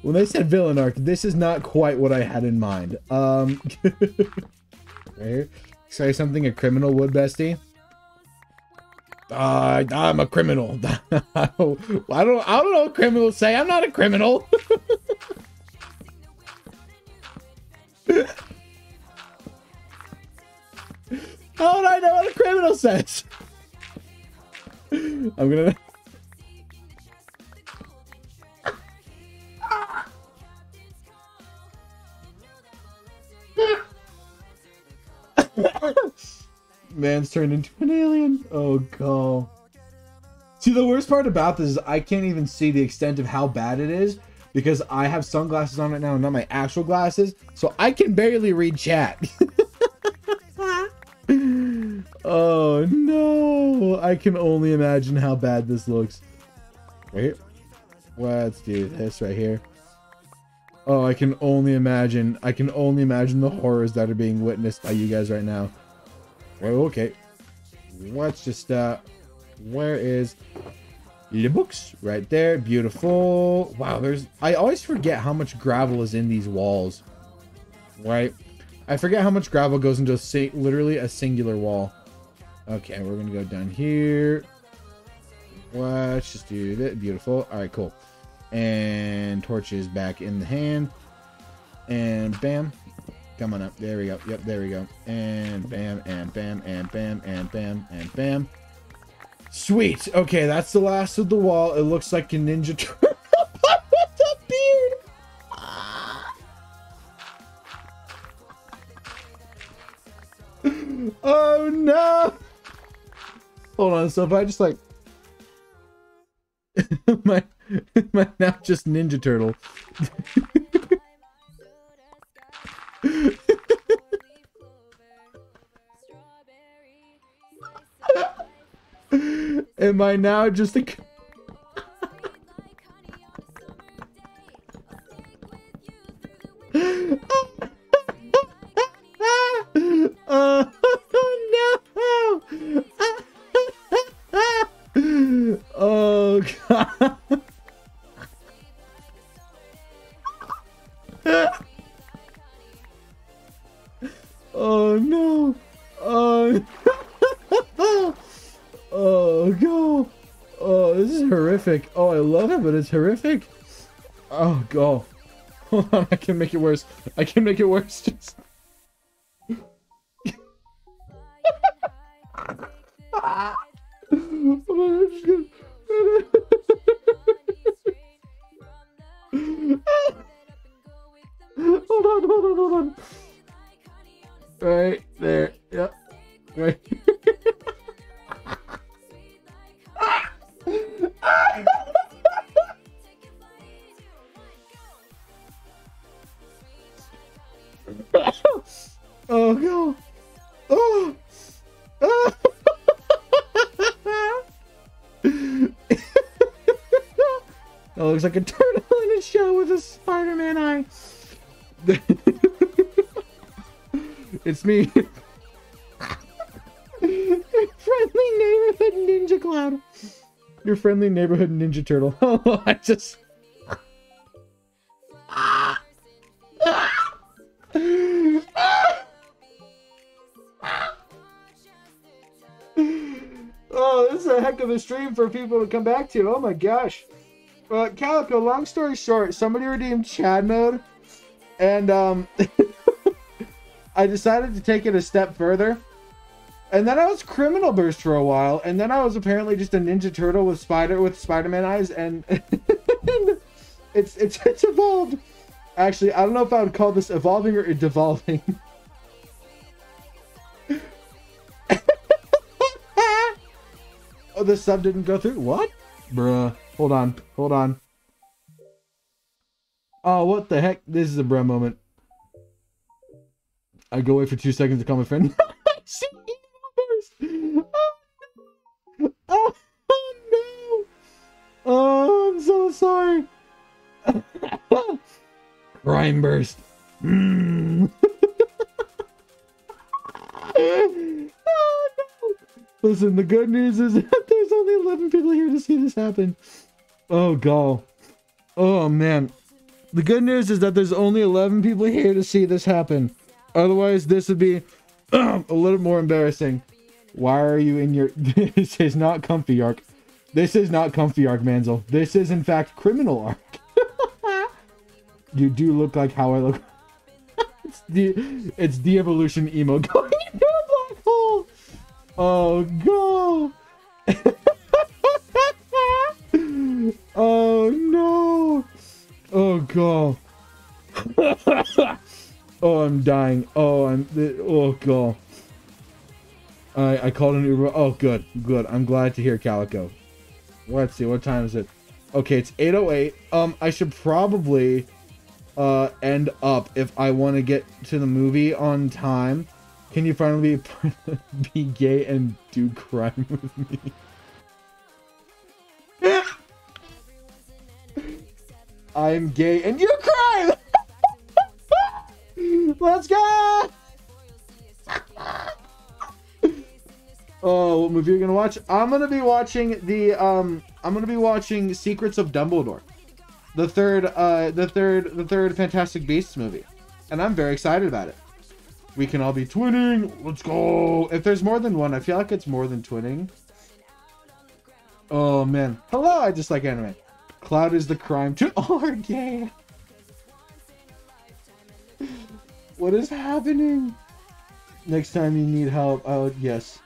When they said villain arc, this is not quite what I had in mind. Um, right. Say something a criminal would, bestie. Uh, I'm a criminal. I don't, I don't know what criminals say. I'm not a criminal. How would I know what a criminal says? I'm gonna. Man's turned into an alien. Oh god. See, the worst part about this is I can't even see the extent of how bad it is because I have sunglasses on right now, not my actual glasses, so I can barely read chat. oh no! I can only imagine how bad this looks. Right. Let's do this right here. Oh, I can only imagine. I can only imagine the horrors that are being witnessed by you guys right now. Oh, okay. Let's just, uh, where is the books? Right there. Beautiful. Wow, there's, I always forget how much gravel is in these walls. Right? I forget how much gravel goes into a literally a singular wall. Okay, we're gonna go down here. Let's just do that. Beautiful. All right, cool. And torches back in the hand. And bam. Come on up. There we go. Yep, there we go. And bam, and bam, and bam, and bam, and bam. Sweet. Okay, that's the last of the wall. It looks like a ninja turtle with beard. Oh no! Hold on. So if I just like my now just Ninja Turtle. Am I now just a make it worse. I can make it worse. Just. Friendly neighborhood ninja turtle. Oh, I just. Oh, this is a heck of a stream for people to come back to. Oh my gosh. Uh, Calico, long story short, somebody redeemed Chad mode, and um, I decided to take it a step further. And then I was Criminal Burst for a while, and then I was apparently just a Ninja Turtle with Spider with Spider-Man eyes, and, and it's it's it's evolved. Actually, I don't know if I would call this evolving or devolving. oh, the sub didn't go through. What? Bruh. Hold on. Hold on. Oh, what the heck? This is a bruh moment. I go away for two seconds to call my friend. Oh, oh no! Oh, I'm so sorry. Crime burst. Mm. oh no! Listen, the good news is that there's only 11 people here to see this happen. Oh, god. Oh, man. The good news is that there's only 11 people here to see this happen. Otherwise, this would be a little more embarrassing. Why are you in your... this is not comfy arc. This is not comfy arc, Manzel. This is, in fact, criminal arc. you do look like how I look. it's the it's the evolution emo going into a black hole. Oh, go. oh, no. Oh, god. oh, I'm dying. Oh, I'm. Oh, god. I I called an Uber. Oh, good, good. I'm glad to hear Calico. Let's see. What time is it? Okay, it's 8:08. Um, I should probably uh end up if I want to get to the movie on time. Can you finally be be gay and do crime with me? I'm gay and you crime. Let's go! Oh, what movie are you gonna watch? I'm gonna be watching the um. I'm gonna be watching Secrets of Dumbledore, the third uh the third the third Fantastic Beasts movie, and I'm very excited about it. We can all be twinning. Let's go. If there's more than one, I feel like it's more than twinning. Oh man. Hello, I just like anime. Cloud is the crime. Oh, we're gay. What is happening? Next time you need help, would yes.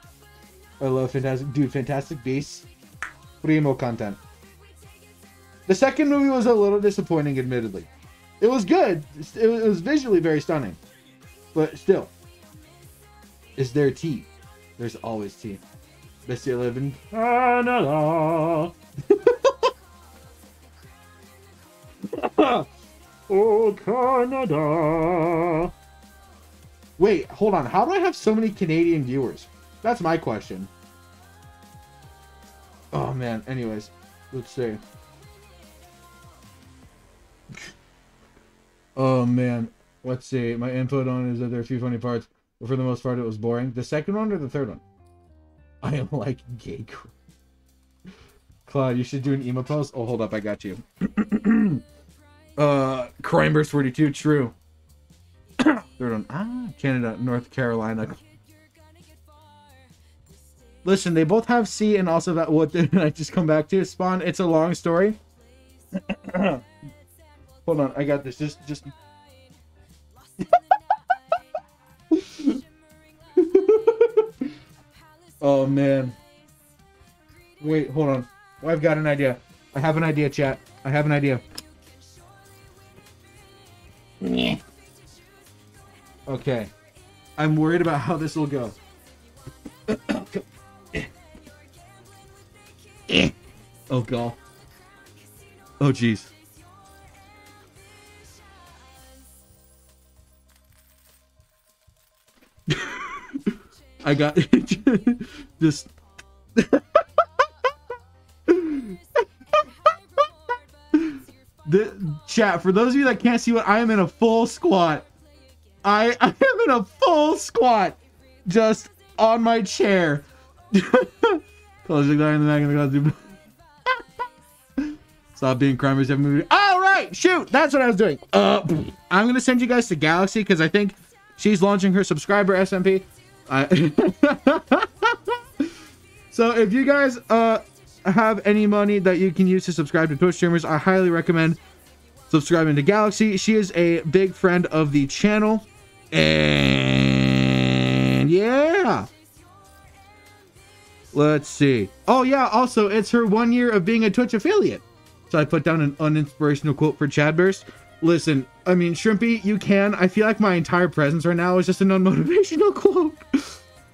I love Fantastic Dude, Fantastic Beasts. Primo content. The second movie was a little disappointing, admittedly. It was good. It was, visually very stunning. But still. Is there tea? There's always tea. Best you live in Canada. oh, Canada. Wait, hold on. How do I have so many Canadian viewers? That's my question. Oh man. Anyways, let's see. oh man. Let's see. My input on is that there are a few funny parts, but for the most part, it was boring. The second one or the third one? I am like gay. Cloud, you should do an emo post. Oh, hold up, I got you. uh, Crime Burst 42, true. Third one, ah, Canada, North Carolina. Listen, they both have C and also that. What did I just come back to? Spawn. It's a long story. Hold on, I got this. Just, just. oh man. Wait, hold on. Oh, I've got an idea. I have an idea, chat. I have an idea. Okay. I'm worried about how this will go. oh god. Oh jeez. I got just the chat for those of you that can't see what I am in a full squat. I I am in a full squat, just on my chair. Close the guy in the back of the. Stop being crimers every movie. All right, shoot, that's what I was doing. Uh, I'm gonna send you guys to Galaxy because I think she's launching her subscriber SMP. So if you guys uh have any money that you can use to subscribe to Twitch streamers, I highly recommend subscribing to Galaxy. She is a big friend of the channel. And yeah. Let's see. Oh yeah, also it's her one year of being a Twitch affiliate. So I put down an uninspirational quote for Chad Burst. Listen, I mean, Shrimpy, you can. I feel like my entire presence right now is just an unmotivational quote.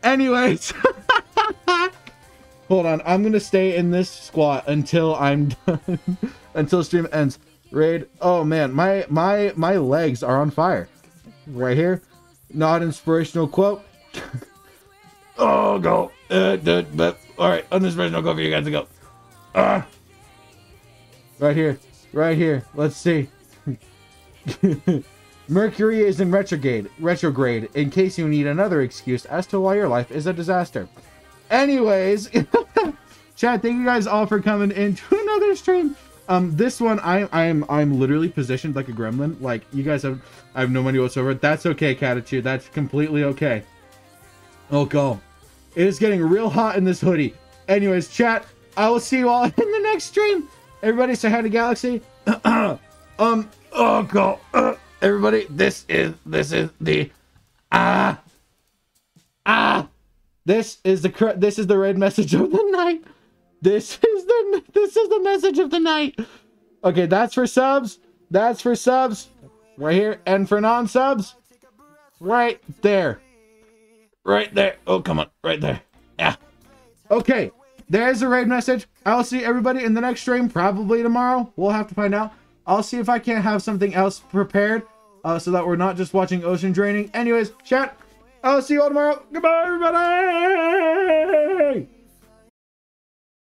Anyways. Hold on, I'm gonna stay in this squat until I'm done. until stream ends. Raid. Oh man, my my my legs are on fire. Right here. Not inspirational quote. oh go. Uh, all right, uninspirational quote for you guys to go. Ah. Right here. Right here. Let's see. Mercury is in retrograde. Retrograde. In case you need another excuse as to why your life is a disaster. Anyways, chat. Thank you guys all for coming into another stream. Um, this one I I'm I'm literally positioned like a gremlin. Like you guys have I have no money whatsoever. That's okay, Catitude. That's completely okay. Oh go. It is getting real hot in this hoodie. Anyways, chat. I will see you all in the next stream. Everybody say hi to Galaxy. um. Oh go. Uh, everybody, this is this is the ah ah. This is the this is the red message of the night. This is the this is the message of the night. Okay, that's for subs. That's for subs. Right here. And for non-subs. Right there. Right there. Oh, come on. Right there. Yeah. Okay. There's the raid message. I'll see everybody in the next stream, probably tomorrow. We'll have to find out. I'll see if I can't have something else prepared uh, so that we're not just watching ocean draining. Anyways, chat. I'll see you all tomorrow. Goodbye, everybody.